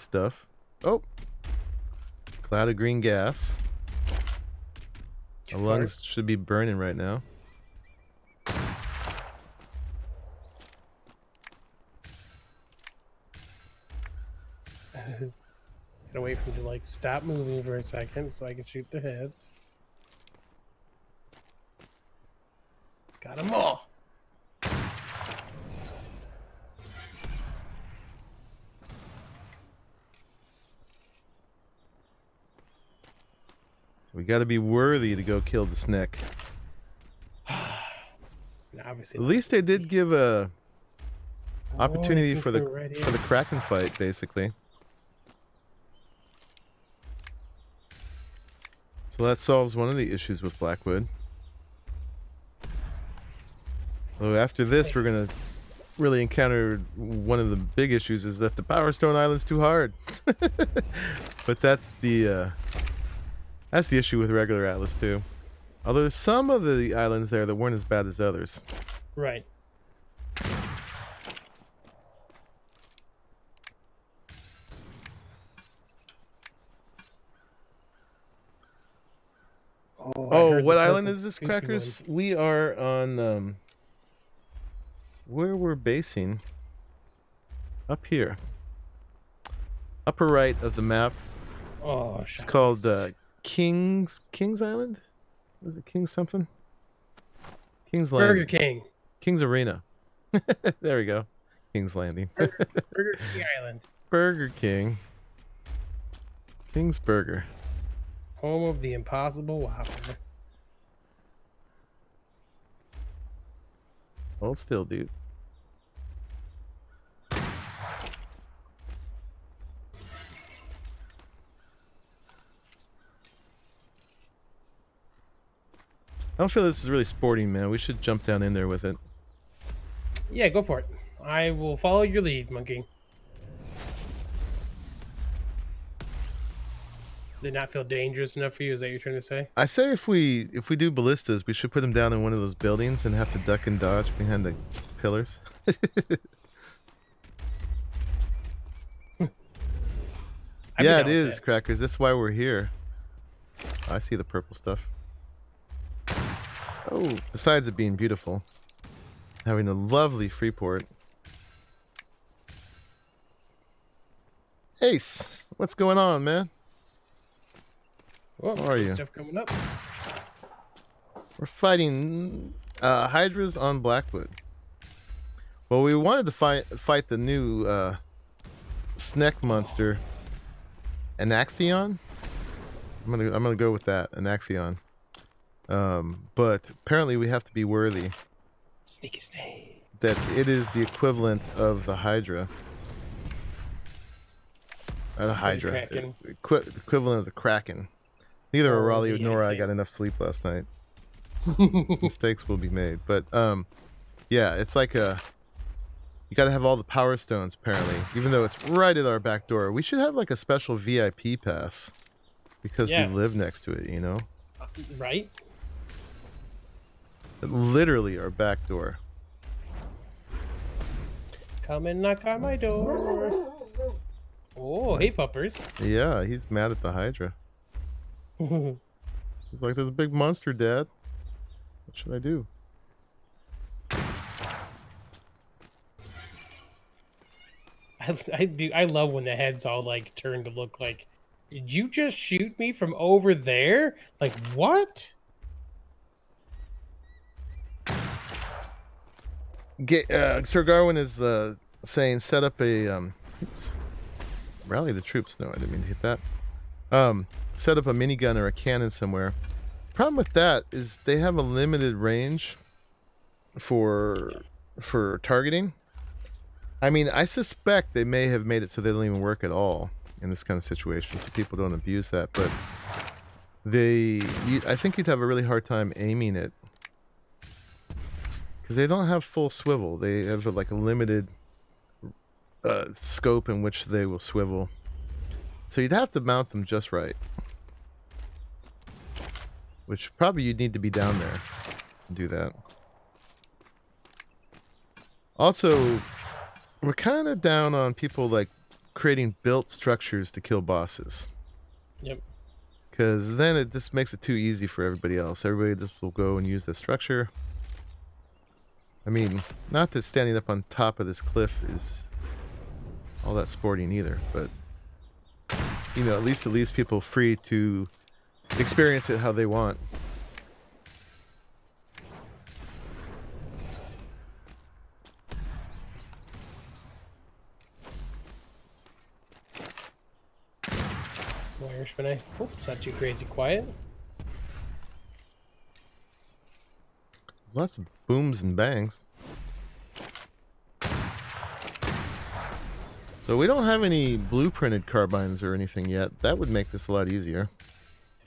S1: Stuff. Oh, cloud of green gas. My lungs should be burning right now.
S2: Gotta wait for him to like stop moving for a second so I can shoot the heads. Got them all.
S1: So we got to be worthy to go kill the snake.
S2: Obviously,
S1: At least they did give a
S2: Oh,
S1: opportunity
S2: things
S1: for the
S2: right
S1: for the kraken fight, basically. So that solves one of the issues with Blackwood. So after this, we're gonna really encounter one of the big issues is that the Power Stone Island's too hard. but that's the uh, that's the issue with regular Atlas too. Although there's some of the islands there that weren't as bad as others.
S2: Right. Oh,
S1: Oh, what island is this, Crackers?
S2: one.
S1: We are on um where we're basing. Up here. Upper right of the map.
S2: Oh,
S1: It's
S2: shot
S1: called
S2: missed.
S1: uh King's King's Island? Was it King something? King's Landing.
S2: Burger King.
S1: King's Arena. there we go. King's Landing.
S2: Burger King Island,
S1: Burger King. King's Burger.
S2: home of the Impossible Whopper.
S1: Hold still, dude. I don't feel this is really sporting, man. We should jump down in there with it.
S2: Yeah, go for it. I will follow your lead, monkey. Did not feel dangerous enough for you? Is that what you're trying to say?
S1: I say if we if we do ballistas, we should put them down in one of those buildings and have to duck and dodge behind the pillars. Yeah, it is,
S2: it
S1: crackers. That's why we're here. I see the purple stuff. Oh, besides it being beautiful, having a lovely Freeport. Ace, what's going on, man?
S2: Whoa,
S1: How are you?
S2: Stuff coming up.
S1: We're fighting uh, Hydras on Blackwood. Well, we wanted to fight fight the new uh, Sneck monster, Anacthyon. I'm gonna I'm gonna go with that, Anacthyon. Um, but apparently we have to be worthy
S2: Sneaky snake.
S1: that it is the equivalent of the Hydra. Uh, the Hydra,
S2: Kraken.
S1: equi- equivalent of the Kraken. Neither
S2: Or
S1: Arahli
S2: the
S1: nor I got enough sleep last night. mistakes will be made. But um, Yeah, it's like a. You got to have all the power stones apparently, even though it's right at our back door. We should have like a special VIP pass because
S2: Yeah.
S1: we live next to it. You know,
S2: Right?
S1: Literally our back door.
S2: Come and knock on my door. Oh, hey, puppers.
S1: Yeah, he's mad at the Hydra. He's like, "There's a big monster, Dad. What should I do?"
S2: I, I do. I love when the heads all like turn to look like. Did you just shoot me from over there? Like what?
S1: Get, uh, Sir Garwin is uh, saying set up a um, oops, rally the troops. No, I didn't mean to hit that. Um, set up a minigun or a cannon somewhere. Problem with that is they have a limited range for for targeting. I mean, I suspect they may have made it so they don't even work at all in this kind of situation, so people don't abuse that. But they, you, I think you'd have a really hard time aiming it because they don't have full swivel. They have like a limited uh, scope in which they will swivel. So you'd have to mount them just right. Which probably you'd need to be down there to do that. Also, we're kind of down on people like creating built structures to kill bosses.
S2: Yep.
S1: Because then it just makes it too easy for everybody else. Everybody just will go and use the structure. I mean, not that standing up on top of this cliff is all that sporting either, but you know, at least it leaves people free to experience it how they want.
S2: Irishman, I hope it's not too crazy quiet.
S1: Lots of booms and bangs. So we don't have any blueprinted carbines or anything yet. That would make this a lot easier.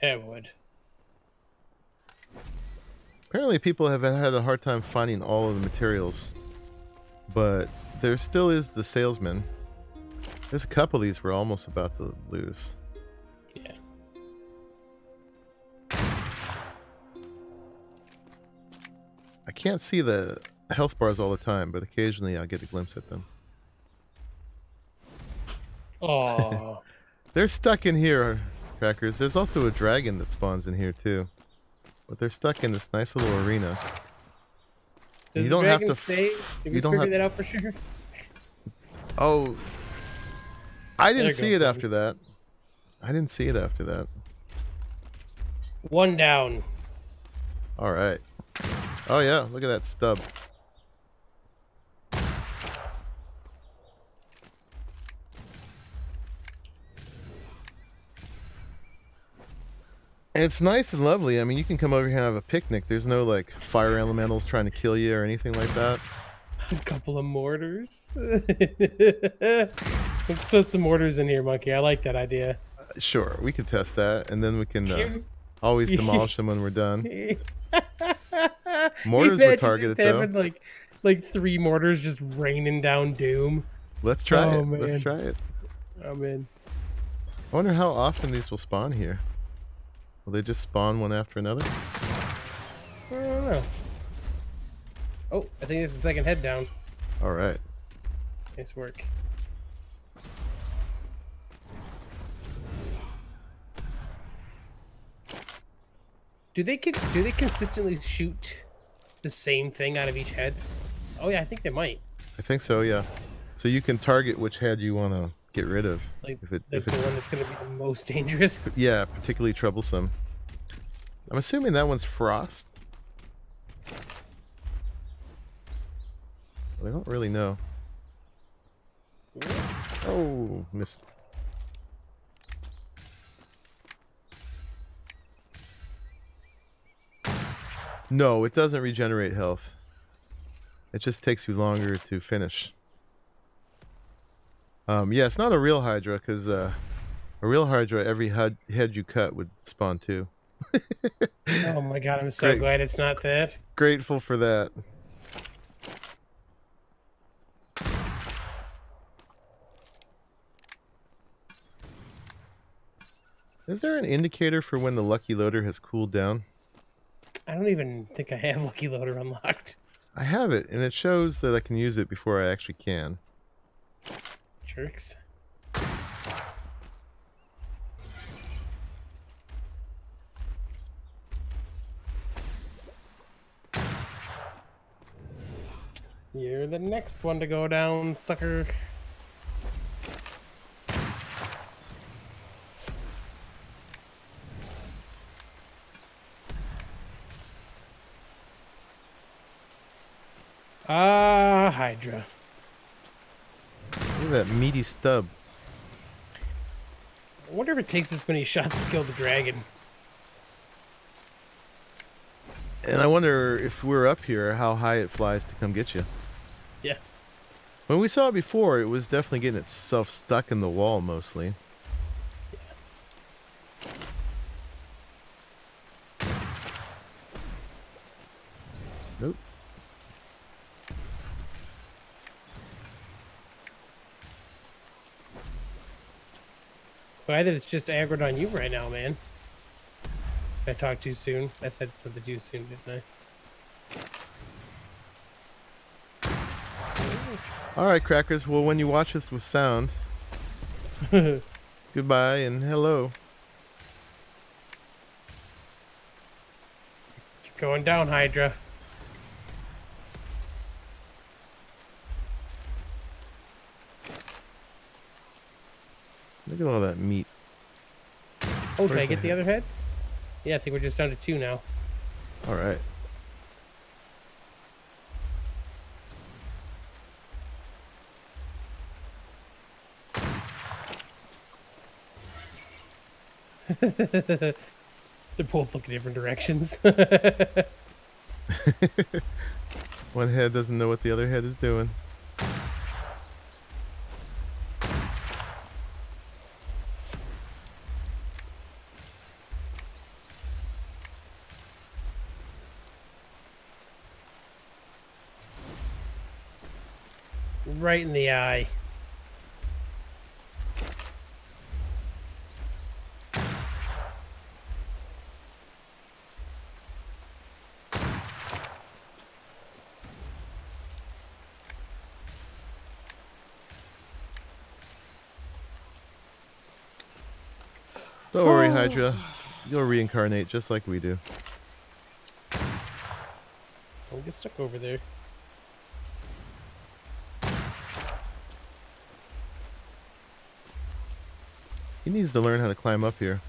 S2: It would.
S1: Apparently people have had a hard time finding all of the materials. But there still is the salesman. There's a couple of these we're almost about to lose. I can't see the health bars all the time, but occasionally I'll get a glimpse at them.
S2: Oh,
S1: They're stuck in here, crackers. There's also a dragon that spawns in here too. But they're stuck in this nice little arena.
S2: does
S1: You don't have
S2: dragon
S1: to
S2: stay? Did
S1: you
S2: we
S1: don't
S2: figure
S1: have-
S2: that out for sure?
S1: Oh, I didn't see
S2: goes
S1: it after that. I didn't see it after that.
S2: One down.
S1: All right. Oh yeah, look at that stub. It's nice and lovely. I mean, you can come over here and have a picnic. There's no like fire elementals trying to kill you or anything like that.
S2: A couple of mortars. Let's put some mortars in here, monkey. I like that idea.
S1: Sure, we could test that, and then we can uh, always demolish them when we're done. Mortars would
S2: Imagine
S1: target
S2: just
S1: though.
S2: having, Like, like three mortars just raining down doom.
S1: Let's try
S2: Oh,
S1: it. Let's try it.
S2: Oh, I'm in.
S1: I wonder how often these will spawn here. Will they just spawn one after another?
S2: I don't know. Oh, I think it's the second head down.
S1: All right.
S2: Nice work. Do they do they consistently shoot the same thing out of each head? Oh yeah, I think they might.
S1: I think so. Yeah. So you can target which head you want to get rid of.
S2: Like,
S1: If it, if
S2: the
S1: it,
S2: one that's gonna be the most dangerous.
S1: yeah, particularly troublesome. I'm assuming that one's frost. I don't really know. Oh, missed. No, it doesn't regenerate health. It just takes you longer to finish. Um, yeah, it's not a real Hydra, because uh, a real Hydra, every head, you cut would spawn too.
S2: oh my god, I'm so
S1: Great.
S2: glad it's not that.
S1: Grateful for that. Is there an indicator for when the lucky loader has cooled down?
S2: I don't even think I have Lucky Loader unlocked.
S1: I have it, and it shows that I can use it before I actually can.
S2: Jerks. You're the next one to go down, sucker. Ah, Hydra.
S1: Look at that meaty stub.
S2: I wonder if it takes this many shots to kill the dragon.
S1: And I wonder if we're up here, how high it flies to come get you.
S2: Yeah.
S1: When we saw it before, it was definitely getting itself stuck in the wall mostly. Nope.
S2: Glad that it's just aggroed on you right now, man. I talked too soon. I said something too soon, didn't I?
S1: All right, crackers. Well, when you watch this with sound, goodbye and hello.
S2: Keep going down, Hydra.
S1: At all that meat.
S2: Oh, did I get
S1: the
S2: the
S1: head?
S2: other head? Yeah, I think we're just down to two now.
S1: All right.
S2: They're both looking different directions.
S1: One head doesn't know what the other head is doing.
S2: Right in the eye.
S1: Don't worry, oh. Hydra. You'll reincarnate just like we do.
S2: Don't get stuck over there.
S1: He needs to learn how to climb up here.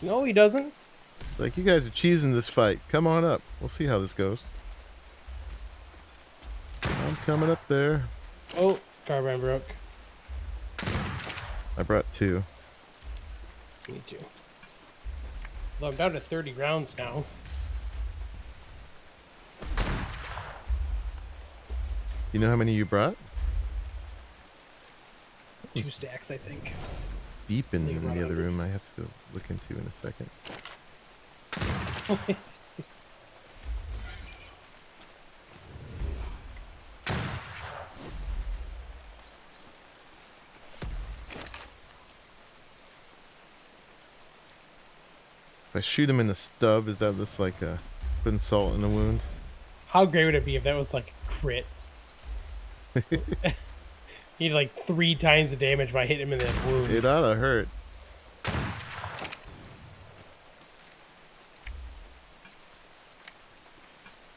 S2: No, he doesn't.
S1: It's like, you guys are cheesing this fight. Come on up. We'll see how this goes. I'm coming up there.
S2: Oh, carbine broke.
S1: I brought two.
S2: Me too. Well, I'm down to 30 rounds now.
S1: You know how many you brought?
S2: Two stacks, I think.
S1: Beeping
S2: Think
S1: in the other room I have to go look into in a second. If I shoot him in the stub, is that just like uh, putting salt in a wound?
S2: How great would it be if that was like crit? he did like three times the damage by hitting him in the wound.
S1: It oughta hurt.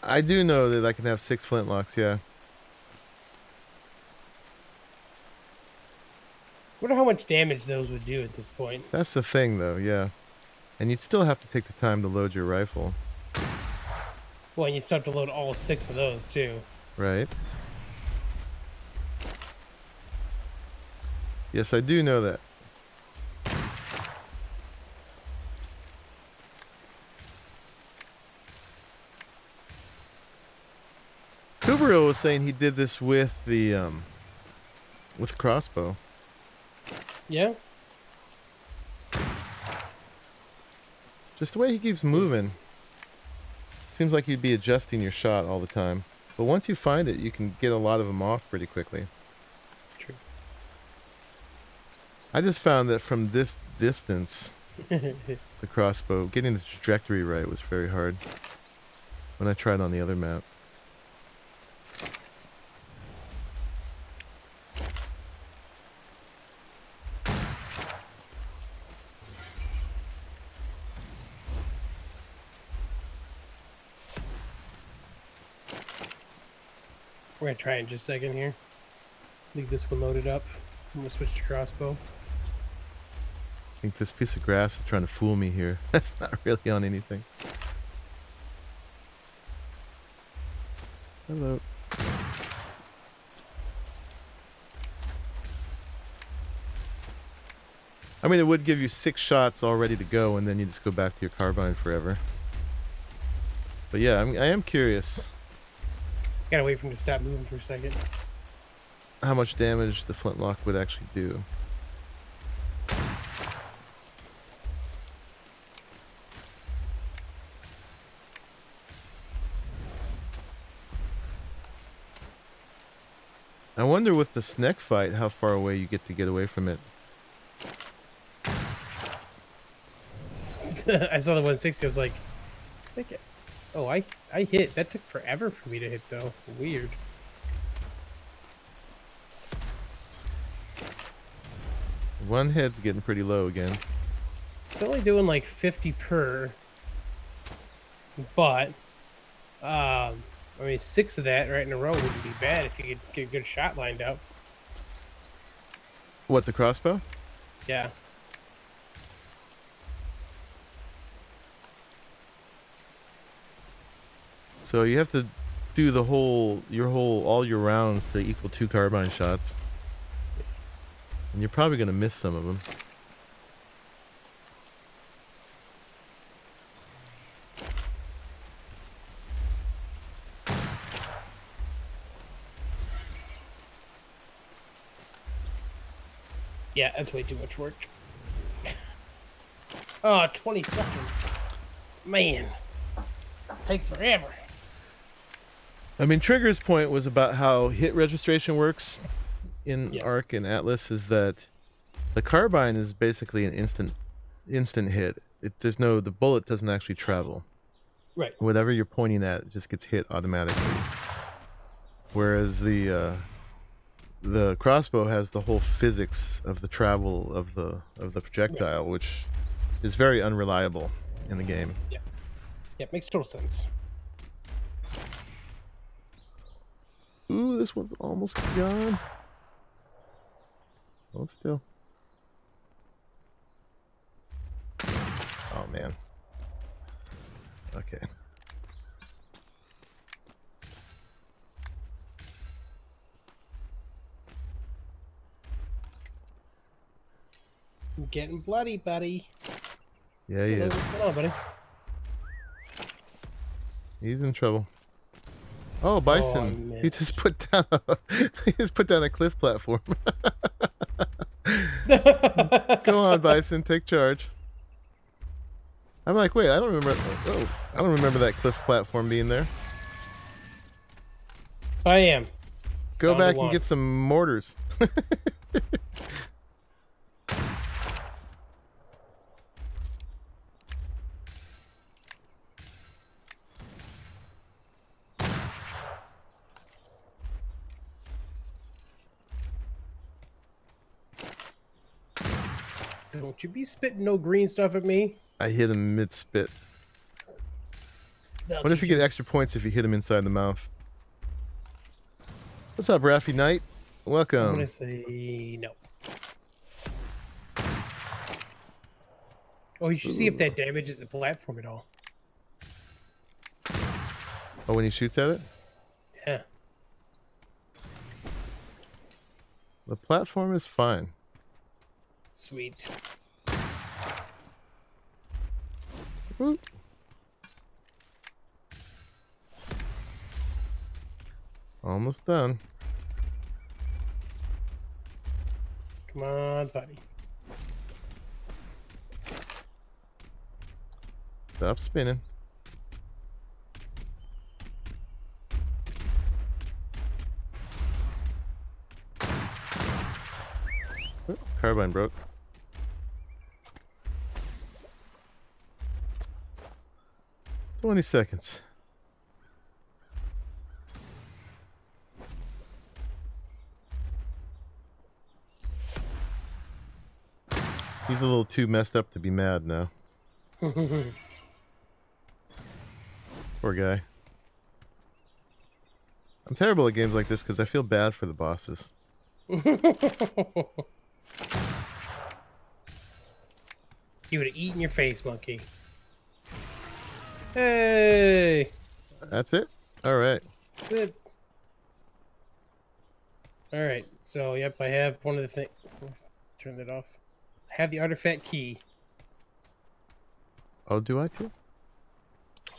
S1: I do know that I can have six flintlocks, yeah.
S2: wonder how much damage those would do at this point.
S1: That's the thing, though, yeah. And you'd still have to take the time to load your rifle,
S2: Well, and you still have to load all six of those too.
S1: right? Yes, I do know that. Kubero was saying he did this with the um with crossbow.
S2: Yeah.
S1: Just the way he keeps moving. Seems like you'd be adjusting your shot all the time. But once you find it, you can get a lot of them off pretty quickly.
S2: True.
S1: I just found that from this distance, the crossbow. Getting the trajectory right was very hard when I tried on the other map.
S2: We're gonna try in just a second here. Leave this one loaded up. I'm gonna switch to crossbow.
S1: I think this piece of grass is trying to fool me here. That's not really on anything. Hello. I mean, it would give you six shots all ready to go, and then you just go back to your carbine forever. But yeah, I'm, I am curious
S2: Gotta wait for him to stop moving for a second.
S1: how much damage the flintlock would actually do. I wonder with the snake fight how far away you get to get away from it.
S2: I saw the 160. I was like, I think it, oh, I I hit. That took forever for me to hit though. Weird.
S1: One head's getting pretty low again.
S2: It's only doing like 50 per, but um, I mean six of that right in a row wouldn't be bad if you could get a good shot lined up.
S1: What, the crossbow?
S2: Yeah.
S1: So you have to do the whole, your whole, all your rounds to equal two carbine shots. And you're probably going to miss some of them.
S2: Yeah, that's way too much work. oh, 20 seconds. Man. Take forever.
S1: I mean, Trigger's point was about how hit registration works in
S2: Yeah.
S1: ARK and Atlas is that the carbine is basically an instant, instant hit. It, there's no, the bullet doesn't actually travel.
S2: Right.
S1: Whatever you're pointing at just gets hit automatically. Whereas the uh, the crossbow has the whole physics of the travel of the of the projectile, which is very unreliable in the game.
S2: Yeah, makes total sense.
S1: Ooh, this one's almost gone. Hold still. Oh man. Okay.
S2: I'm getting bloody, buddy.
S1: Yeah, he
S2: Hello,
S1: is.
S2: What's going on, buddy?
S1: He's in trouble. Oh, Bison! Oh, he just put down. A, he just put down a cliff platform. Go on, Bison, take charge. I'm like, wait, I don't remember. Oh, I don't remember that cliff platform being there.
S2: I am.
S1: Go
S2: Down
S1: back and get some mortars.
S2: Don't you be spitting no green stuff at me.
S1: I hit him mid spit.
S2: That'll
S1: What if you get extra points if you hit him inside the mouth? What's up, Raffy Knight? Welcome.
S2: I'm
S1: Welcome.
S2: gonna say no. Oh, you should see if that damages the platform at all.
S1: Oh, when he shoots at it?
S2: Yeah.
S1: The platform is fine.
S2: Sweet.
S1: Woo. Almost done.
S2: Come on, buddy.
S1: Stop spinning. Oh, carbine broke. 20 seconds. He's a little too messed up to be mad now. Poor guy. I'm terrible at games like this because I feel bad for the bosses.
S2: you would have eaten your face, monkey. Hey!
S1: That's it? Alright.
S2: Good. All right. So, yep, I have one of the things. Turn that off. I have the artifact key.
S1: Oh, do I too?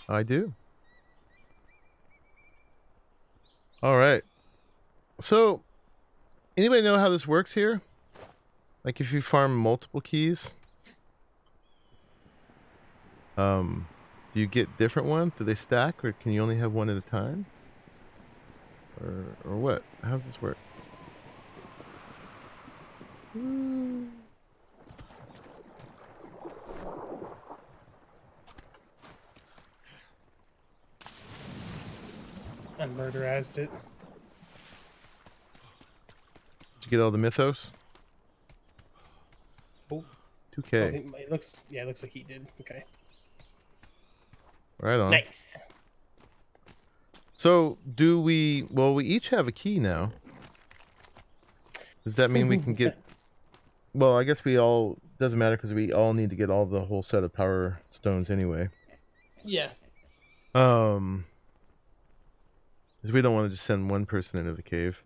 S1: I do. Alright. So, anybody know how this works here? Like if you farm multiple keys? Um, do you get different ones? Do they stack or can you only have one at a time? Or or what? How does this work?
S2: I murderized it.
S1: Did you get all the mythos?
S2: Oh.
S1: 2K.
S2: Oh, it looks, yeah, it looks like he did. Okay.
S1: Right on.
S2: Nice.
S1: So, do we? Well, we each have a key now. Does that mean we can get? Well, I guess we all doesn't matter because we all need to get all the whole set of power stones anyway.
S2: Yeah.
S1: Um, 'cause we don't want to just send one person into the cave.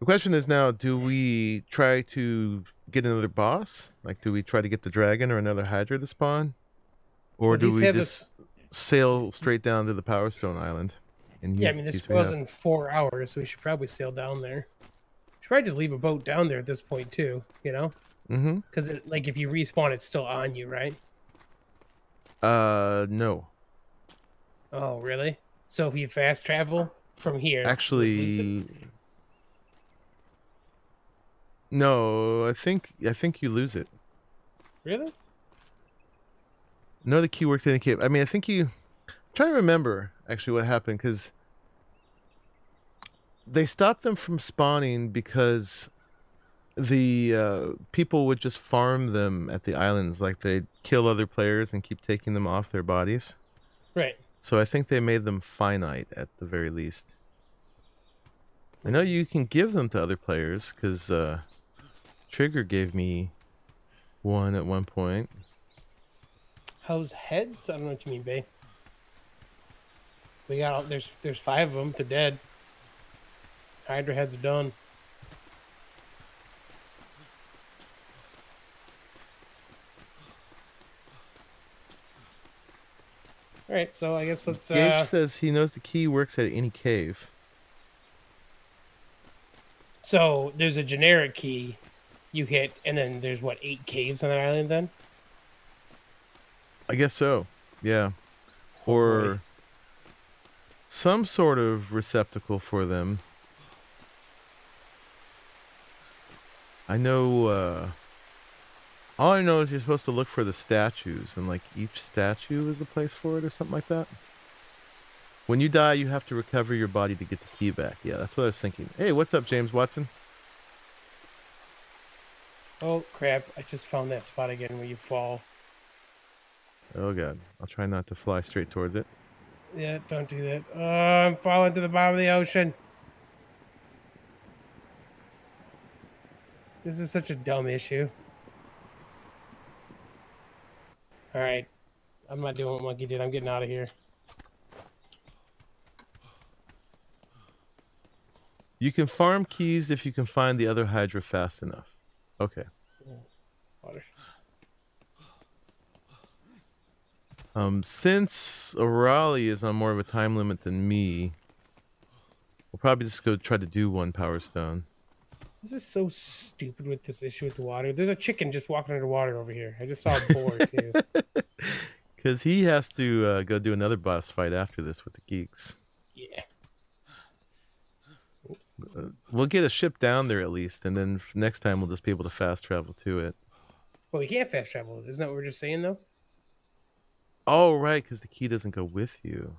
S1: The question is now: Do we try to get another boss? Like, do we try to get the dragon or another Hydra to spawn, or do we just sail straight down to the Power Stone Island? And
S2: Yeah, I mean, this
S1: keys we have?
S2: was in four hours, so we should probably sail down there. Should probably just leave a boat down there at this point too. You know,
S1: Mm-hmm.
S2: because like if you respawn, it's still on you, right?
S1: Uh, no.
S2: Oh, really? So if you fast travel from here,
S1: Actually, no. I think I think you lose it.
S2: really?
S1: No, the key worked in the cave. I mean, I think you. I'm trying to remember actually what happened because they stopped them from spawning because the uh, people would just farm them at the islands. Like they'd kill other players and keep taking them off their bodies.
S2: Right.
S1: So I think they made them finite at the very least. I know you can give them to other players because uh, Trigger gave me one at one point.
S2: How's heads? I don't know what you mean, babe. We got all, there's there's five of them. They're dead. Hydra heads are done. All right, so I guess let's.
S1: Gage
S2: Uh,
S1: says he knows the key works at any cave.
S2: so there's a generic key you hit, and then there's what eight caves on that island. Then
S1: I guess so. Yeah. Or some sort of receptacle for them. I know uh all I know is you're supposed to look for the statues and like each statue is a place for it or something like that. When you die, you have to recover your body to get the key back. Yeah, that's what I was thinking. Hey, what's up, James Watson?
S2: oh crap! I just found that spot again where you fall.
S1: Oh god. I'll try not to fly straight towards it.
S2: Yeah, don't do that. Oh, I'm falling to the bottom of the ocean. This is such a dumb issue. All right. I'm not doing what Monkey did. I'm getting out of here.
S1: You can farm keys if you can find the other Hydra fast enough. Okay.
S2: Water.
S1: Um, since Arahli is on more of a time limit than me, we'll probably just go try to do one Power Stone.
S2: This is so stupid with this issue with the water. There's a chicken just walking underwater over here. I just saw a boar too.
S1: Because he has to uh, go do another boss fight after this with the geeks.
S2: Yeah.
S1: Uh, we'll get a ship down there at least, and then next time we'll just be able to fast travel to it.
S2: Well, we can't fast travel. Isn't that what we're just saying though?
S1: Oh, right, because the key doesn't go with you.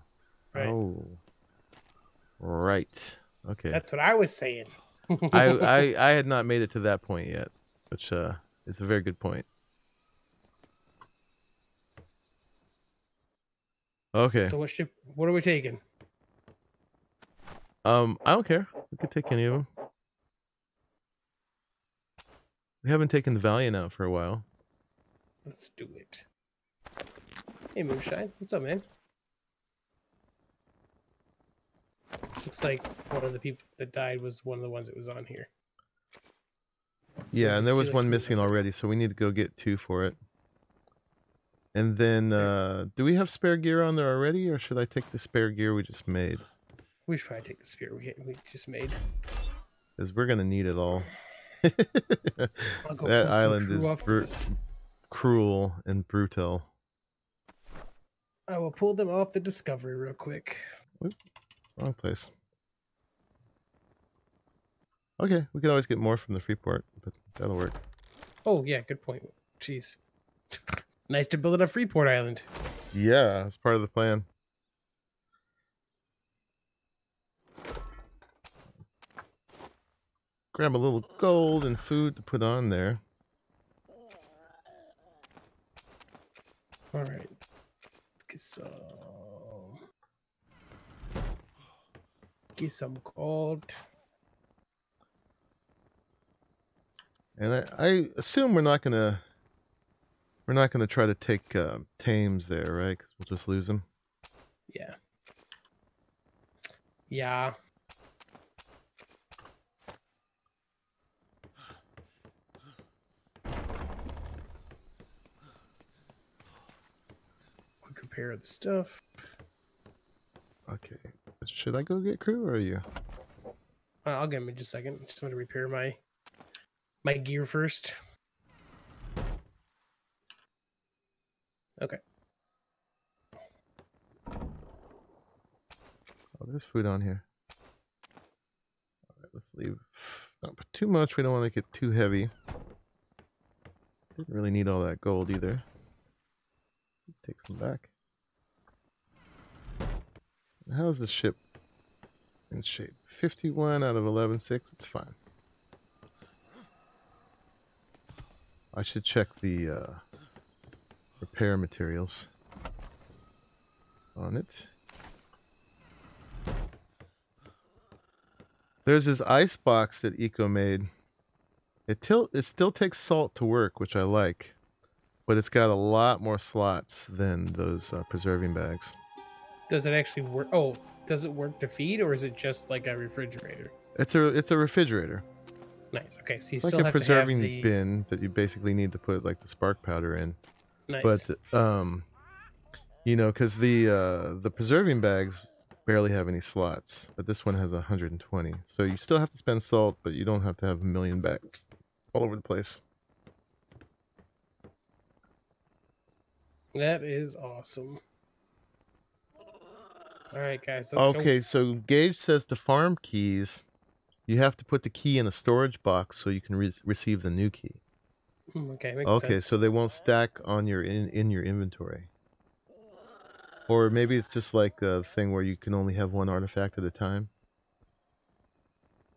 S2: Right.
S1: Oh. Right. Okay.
S2: That's what I was saying.
S1: I, I I had not made it to that point yet, which uh is a very good point. Okay.
S2: So what ship? What are we taking?
S1: Um, I don't care. We could take any of them. We haven't taken the Valiant out for a while.
S2: Let's do it. Hey, Moonshine. What's up, man? Looks like one of the people that died was one of the ones that was on here.
S1: Yeah, and there was one missing already, so we need to go get two for it. And then, uh, do we have spare gear on there already, or should I take the spare gear we just made?
S2: We should probably take the spear we, we just made.
S1: Because we're gonna need it all. That island is cruel and brutal.
S2: I will pull them off the Discovery real quick.
S1: Wrong place. Okay, we can always get more from the Freeport, but that'll work.
S2: Oh yeah, good point. Jeez, nice to build it on Freeport Island.
S1: Yeah, that's part of the plan. Grab a little gold and food to put on there.
S2: All right, get some. Get some gold.
S1: And I, I assume we're not gonna we're not gonna try to take uh, tames there, right? Because we'll just lose them.
S2: Yeah. Yeah. Quick repair the stuff.
S1: Okay. Should I go get crew or are you?
S2: Uh, I'll give in just a second. Just want to repair my my gear first. Okay.
S1: Oh, there's food on here. All right, let's leave. Not too much. We don't want to get too heavy. Didn't really need all that gold either. Take some back. How's the ship in shape? 51 out of 11.6. It's fine. I should check the uh, repair materials on it. There's this ice box that Eco made. It it still takes salt to work, which I like, but it's got a lot more slots than those uh, preserving bags.
S2: Does it actually work? Oh, does it work to feed, or is it just like a refrigerator?
S1: It's a it's a refrigerator.
S2: Nice. Okay, so you
S1: It's like
S2: still
S1: a
S2: have
S1: preserving
S2: to have the
S1: bin that you basically need to put like the spark powder in.
S2: nice.
S1: But um, you know, because the uh, the preserving bags barely have any slots, but this one has 120. So you still have to spend salt, but you don't have to have a million bags all over the place.
S2: that is awesome. All right, guys.
S1: Okay, so Gage says the farm keys, you have to put the key in a storage box so you can re- receive the new key.
S2: Hmm, Okay. Makes
S1: Okay,
S2: sense.
S1: so they won't stack on your in in your inventory. Or maybe it's just like a thing where you can only have one artifact at a time.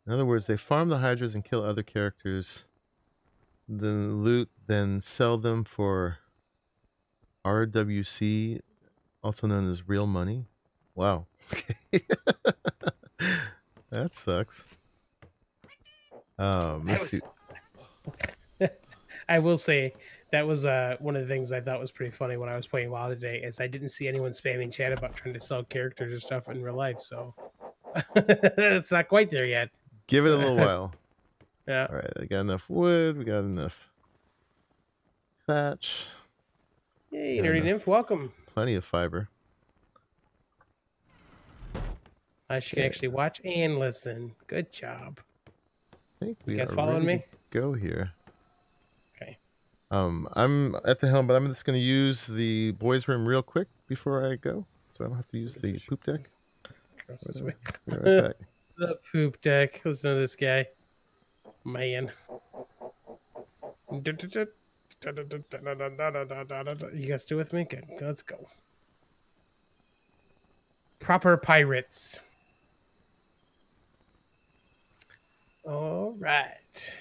S1: In other words, they farm the hydras and kill other characters, then loot, then sell them for RWC, also known as real money. Wow. that sucks. Um, let's
S2: was- I will say that was uh, one of the things I thought was pretty funny when I was playing WoW today, is I didn't see anyone spamming chat about trying to sell characters or stuff in real life. So it's not quite there yet.
S1: Give it a little while.
S2: Yeah.
S1: All right, I got enough wood. We got enough thatch.
S2: Yay, nerdy nymph, welcome.
S1: Plenty of fiber.
S2: I should
S1: Okay.
S2: actually watch and listen. Good job.
S1: I think we
S2: You guys following me?
S1: Go here.
S2: Okay.
S1: Um, I'm at the helm, but I'm just going to use the boys' room real quick before I go, so I don't have to use the poop deck.
S2: Across this way.
S1: Be right.
S2: The poop deck. Listen to this guy. Man. You guys still with me? Good. Let's go. proper pirates. All right. It's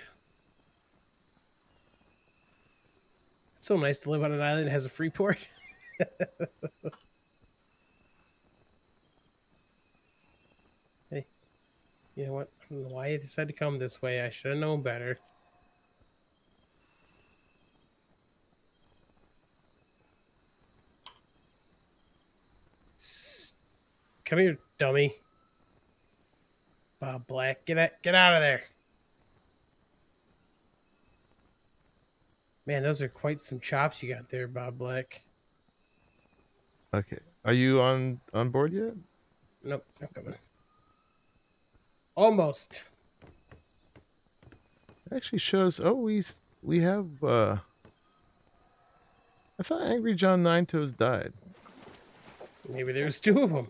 S2: so nice to live on an island that has a free port. hey, you know what? I don't know why I decided to come this way. I should have known better. Come here, dummy. Bob Black, get out, get out of there. Man, those are quite some chops you got there, Bob Black.
S1: Okay. Are you on on board yet?
S2: Nope, not coming. Almost.
S1: It actually shows. Oh, we we have. uh I thought Angry John Nine Toes died.
S2: Maybe there's two of them.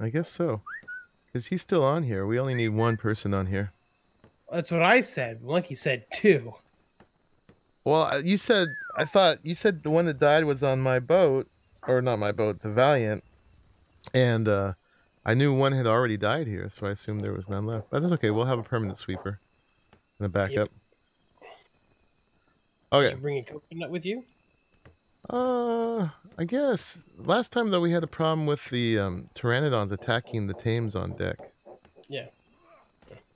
S1: I guess so. Is he still on here? We only need one person on here.
S2: That's what I said. Lucky said two.
S1: Well, uh, you said I thought you said the one that died was on my boat, or not my boat, the Valiant, and uh I knew one had already died here, so I assumed there was none left. But that's okay. We'll have a permanent sweeper and a backup. Okay.
S2: You bring a coconut with you?
S1: Uh, I guess last time though we had a problem with the um, pteranodons attacking the tames on deck.
S2: Yeah.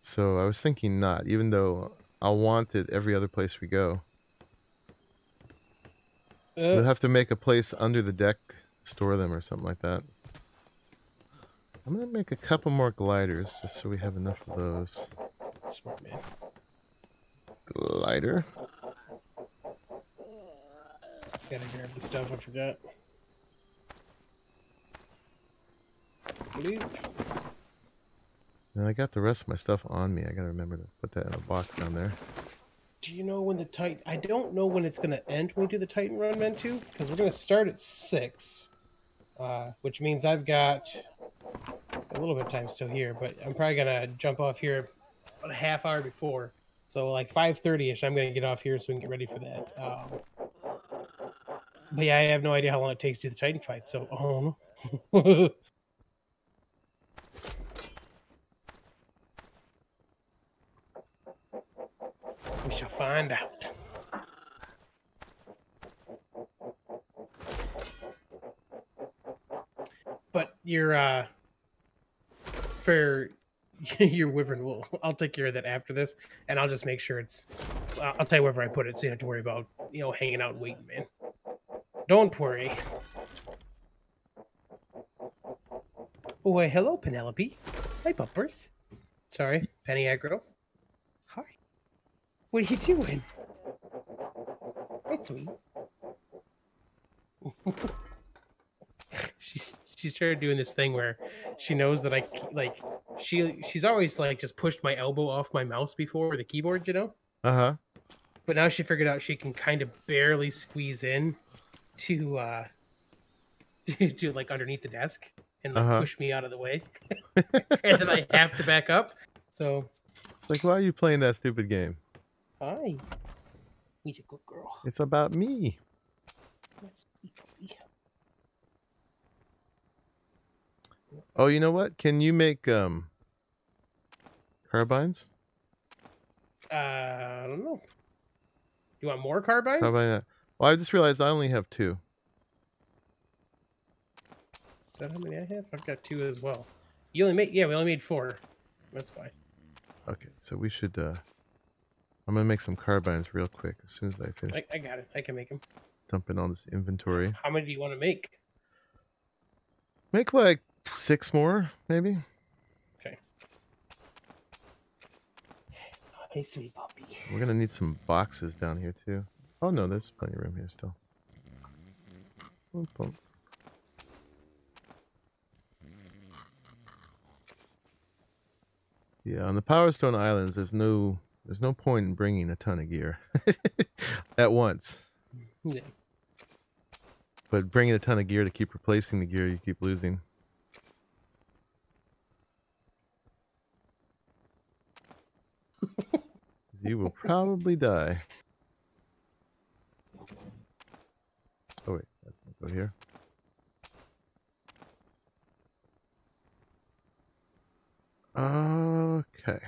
S1: So I was thinking not, even though I want it every other place we go. We'll
S2: Uh,
S1: have to make a place under the deck, store them or something like that. I'm gonna make a couple more gliders just so we have enough of those.
S2: smart man.
S1: Glider.
S2: Gotta grab the stuff I forgot. Bloop.
S1: And I got the rest of my stuff on me. I gotta remember to put that in a box down there.
S2: Do you know when the Titan? I don't know when it's gonna end when we do the Titan Run Men two because we're gonna start at six, uh, which means I've got a little bit of time still here, but I'm probably gonna jump off here about a half hour before. So like five thirty ish, I'm gonna get off here so we can get ready for that. Um, but yeah, I have no idea how long it takes to do the Titan fight. So um, we shall find out. But your uh for your wyvern will I'll take care of that after this and I'll just make sure it's I'll tell you wherever I put it so you don't have to worry about you know hanging out and waiting, man. Don't worry. Oh, why, hello, Penelope. Hi, Bumpers. Sorry, Penny Aggro. Hi. What are you doing? Hi, sweet. she's she started doing this thing where she knows that I like she she's always like just pushed my elbow off my mouse before the keyboard, you know.
S1: Uh huh.
S2: But now she figured out she can kind of barely squeeze in to uh to, like underneath the desk and like
S1: Uh-huh.
S2: push me out of the way. and then I have to back up. So
S1: It's like, why are you playing that stupid game?
S2: hi. He's a good girl.
S1: It's about me.
S2: Yes, sweet puppy.
S1: Oh, you know what? Can you make um carbines?
S2: Uh, I don't know. You want more carbines?
S1: How about that? Well, I just realized I only have two.
S2: Is that how many I have? I've got two as well. You only made yeah, we only made four. That's fine.
S1: Okay, so we should. uh I'm gonna make some carbines real quick as soon as I finish
S2: I, I got it. I can make them.
S1: dumping all this inventory.
S2: How many do you want to make?
S1: Make like six more, maybe. Okay.
S2: Hey, sweet puppy.
S1: We're gonna need some boxes down here too. Oh no, there's plenty of room here still. Boom, boom. Yeah, on the Power Stone Islands, there's no there's no point in bringing a ton of gear at once.
S2: Yeah.
S1: But bringing a ton of gear to keep replacing the gear you keep losing. you will probably die. Go here. Okay.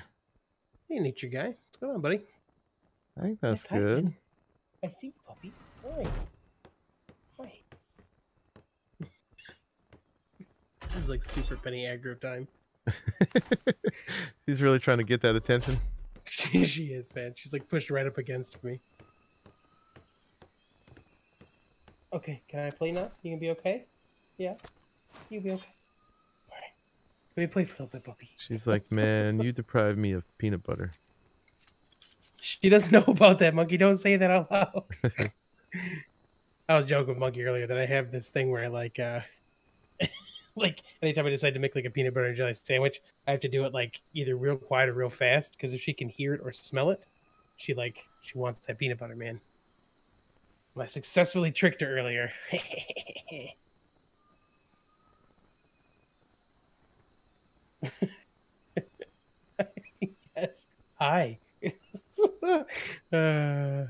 S2: Hey, nature guy. What's going on, buddy?
S1: I think that's
S2: yes,
S1: good.
S2: I, I see puppy. Hi. Hi. this is like super penny aggro time.
S1: She's really trying to get that attention.
S2: she is, man. She's like pushed right up against me. Okay, can I play now? You gonna be okay? Yeah? You be okay? Alright. Let me play for a little bit, puppy.
S1: She's like, man, you deprived me of peanut butter.
S2: She doesn't know about that, Monkey. Don't say that out loud. I was joking with Monkey earlier that I have this thing where I like, uh, like anytime I decide to make like a peanut butter and jelly sandwich, I have to do it like either real quiet or real fast because if she can hear it or smell it, she like she wants that peanut butter, man. Well, I successfully tricked her earlier. yes. Hi. uh,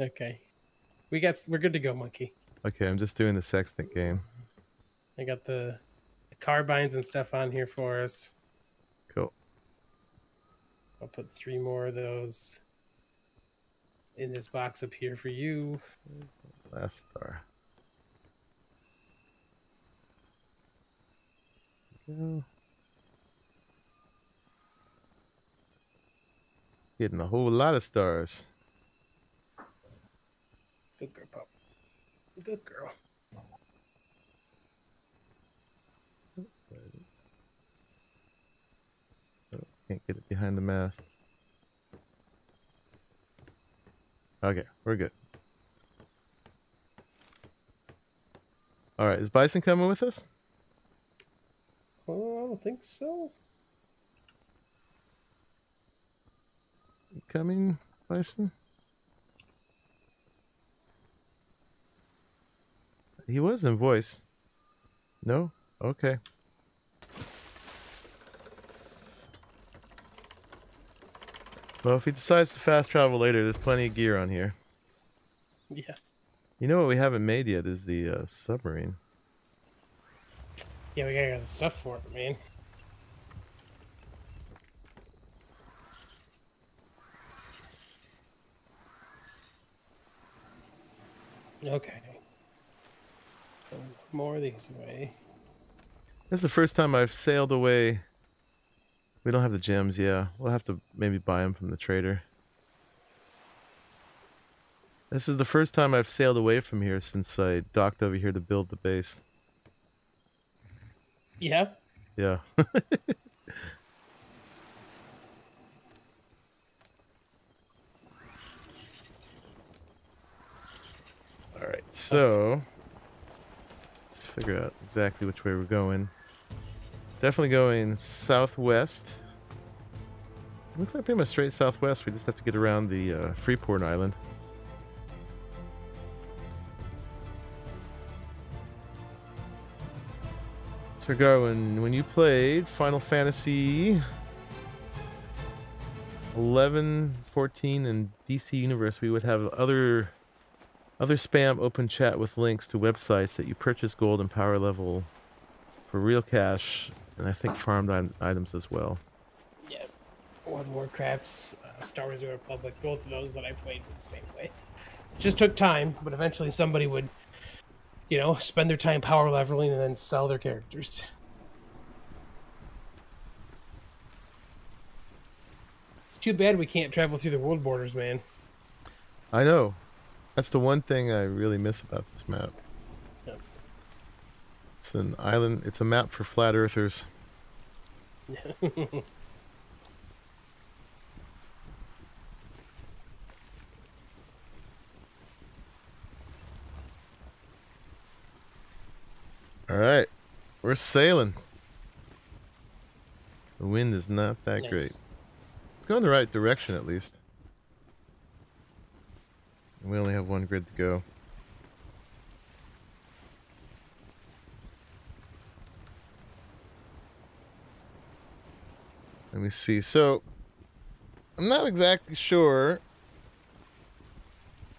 S2: okay. We got we're good to go, monkey.
S1: Okay, I'm just doing the sextant game.
S2: I got the, the carbines and stuff on here for us.
S1: Cool.
S2: I'll put three more of those in this box up here for you.
S1: Last star. Go. Getting a whole lot of stars.
S2: Good girl, pup. Good girl.
S1: There it is. Oh, can't get it behind the mast. Okay, we're good. All right, is Bison coming with us?
S2: Oh, I don't think so.
S1: Coming, Bison? He was in voice. No? Okay. Well, if he decides to fast travel later, there's plenty of gear on here.
S2: Yeah.
S1: You know what we haven't made yet is the uh, submarine.
S2: Yeah, we gotta get the stuff for it, man. Okay. More of these away.
S1: This is the first time I've sailed away. We don't have the gems, yeah. We'll have to maybe buy them from the trader. This is the first time I've sailed away from here since I docked over here to build the base.
S2: Yeah.
S1: Yeah. All right, so let's figure out exactly which way we're going. Definitely going southwest. Looks like pretty much straight southwest. We just have to get around the uh, Freeport Island. So Garwin, when you played Final Fantasy 11, 14, and DC Universe, we would have other other spam open chat with links to websites that you purchase gold and power level for real cash, and I think farmed i- items as well.
S2: Yeah. World of Warcraft's uh, Star Wars: The Republic, both of those that I played were the same way. It Just took time, but eventually somebody would, you know, spend their time power leveling and then sell their characters. It's too bad we can't travel through the world borders, man.
S1: I know. That's the one thing I really miss about this map. It's an island. It's a map for flat earthers. All right, we're sailing. The wind is not that
S2: Nice.
S1: great. It's going the right direction at least. We only have one grid to go. Let me see. So, I'm not exactly sure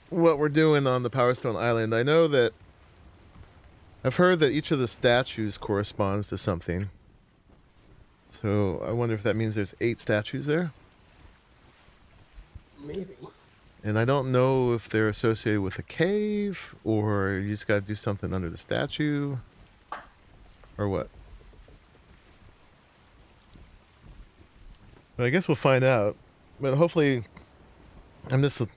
S1: what we're doing on the Power Stone Island. I know that I've heard that each of the statues corresponds to something. So I wonder if that means there's eight statues there.
S2: Maybe.
S1: And I don't know if they're associated with a cave or you just got to do something under the statue or what. I guess we'll find out. But hopefully, I'm just a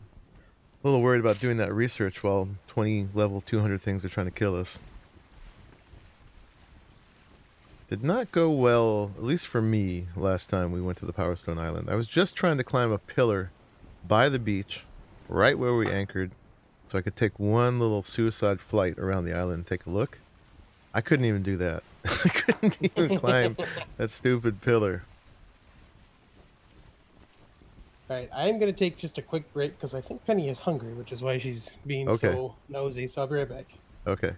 S1: little worried about doing that research while 20 level 200 things are trying to kill us. Did not go well, at least for me, last time we went to the Power Stone Island. I was just trying to climb a pillar by the beach, right where we anchored, so I could take one little suicide flight around the island and take a look. I couldn't even do that. I couldn't even climb that stupid pillar.
S2: All right, I am going to take just a quick break because I think Penny is hungry, which is why she's being
S1: Okay.
S2: so nosy. So I'll be right back.
S1: Okay.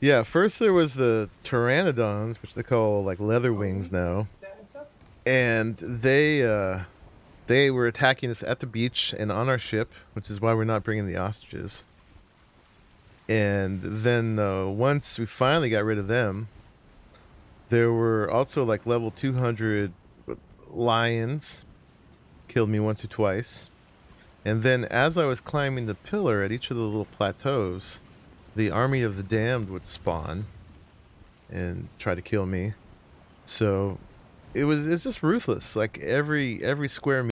S1: Yeah, first there was the pteranodons, which they call like leather wings now. and they uh they were attacking us at the beach and on our ship which is why we're not bringing the ostriches and then uh, once we finally got rid of them there were also like level 200 lions killed me once or twice. And then as i was climbing the pillar at each of the little plateaus the army of the damned would spawn and try to kill me. So it was it's just ruthless. Like every every square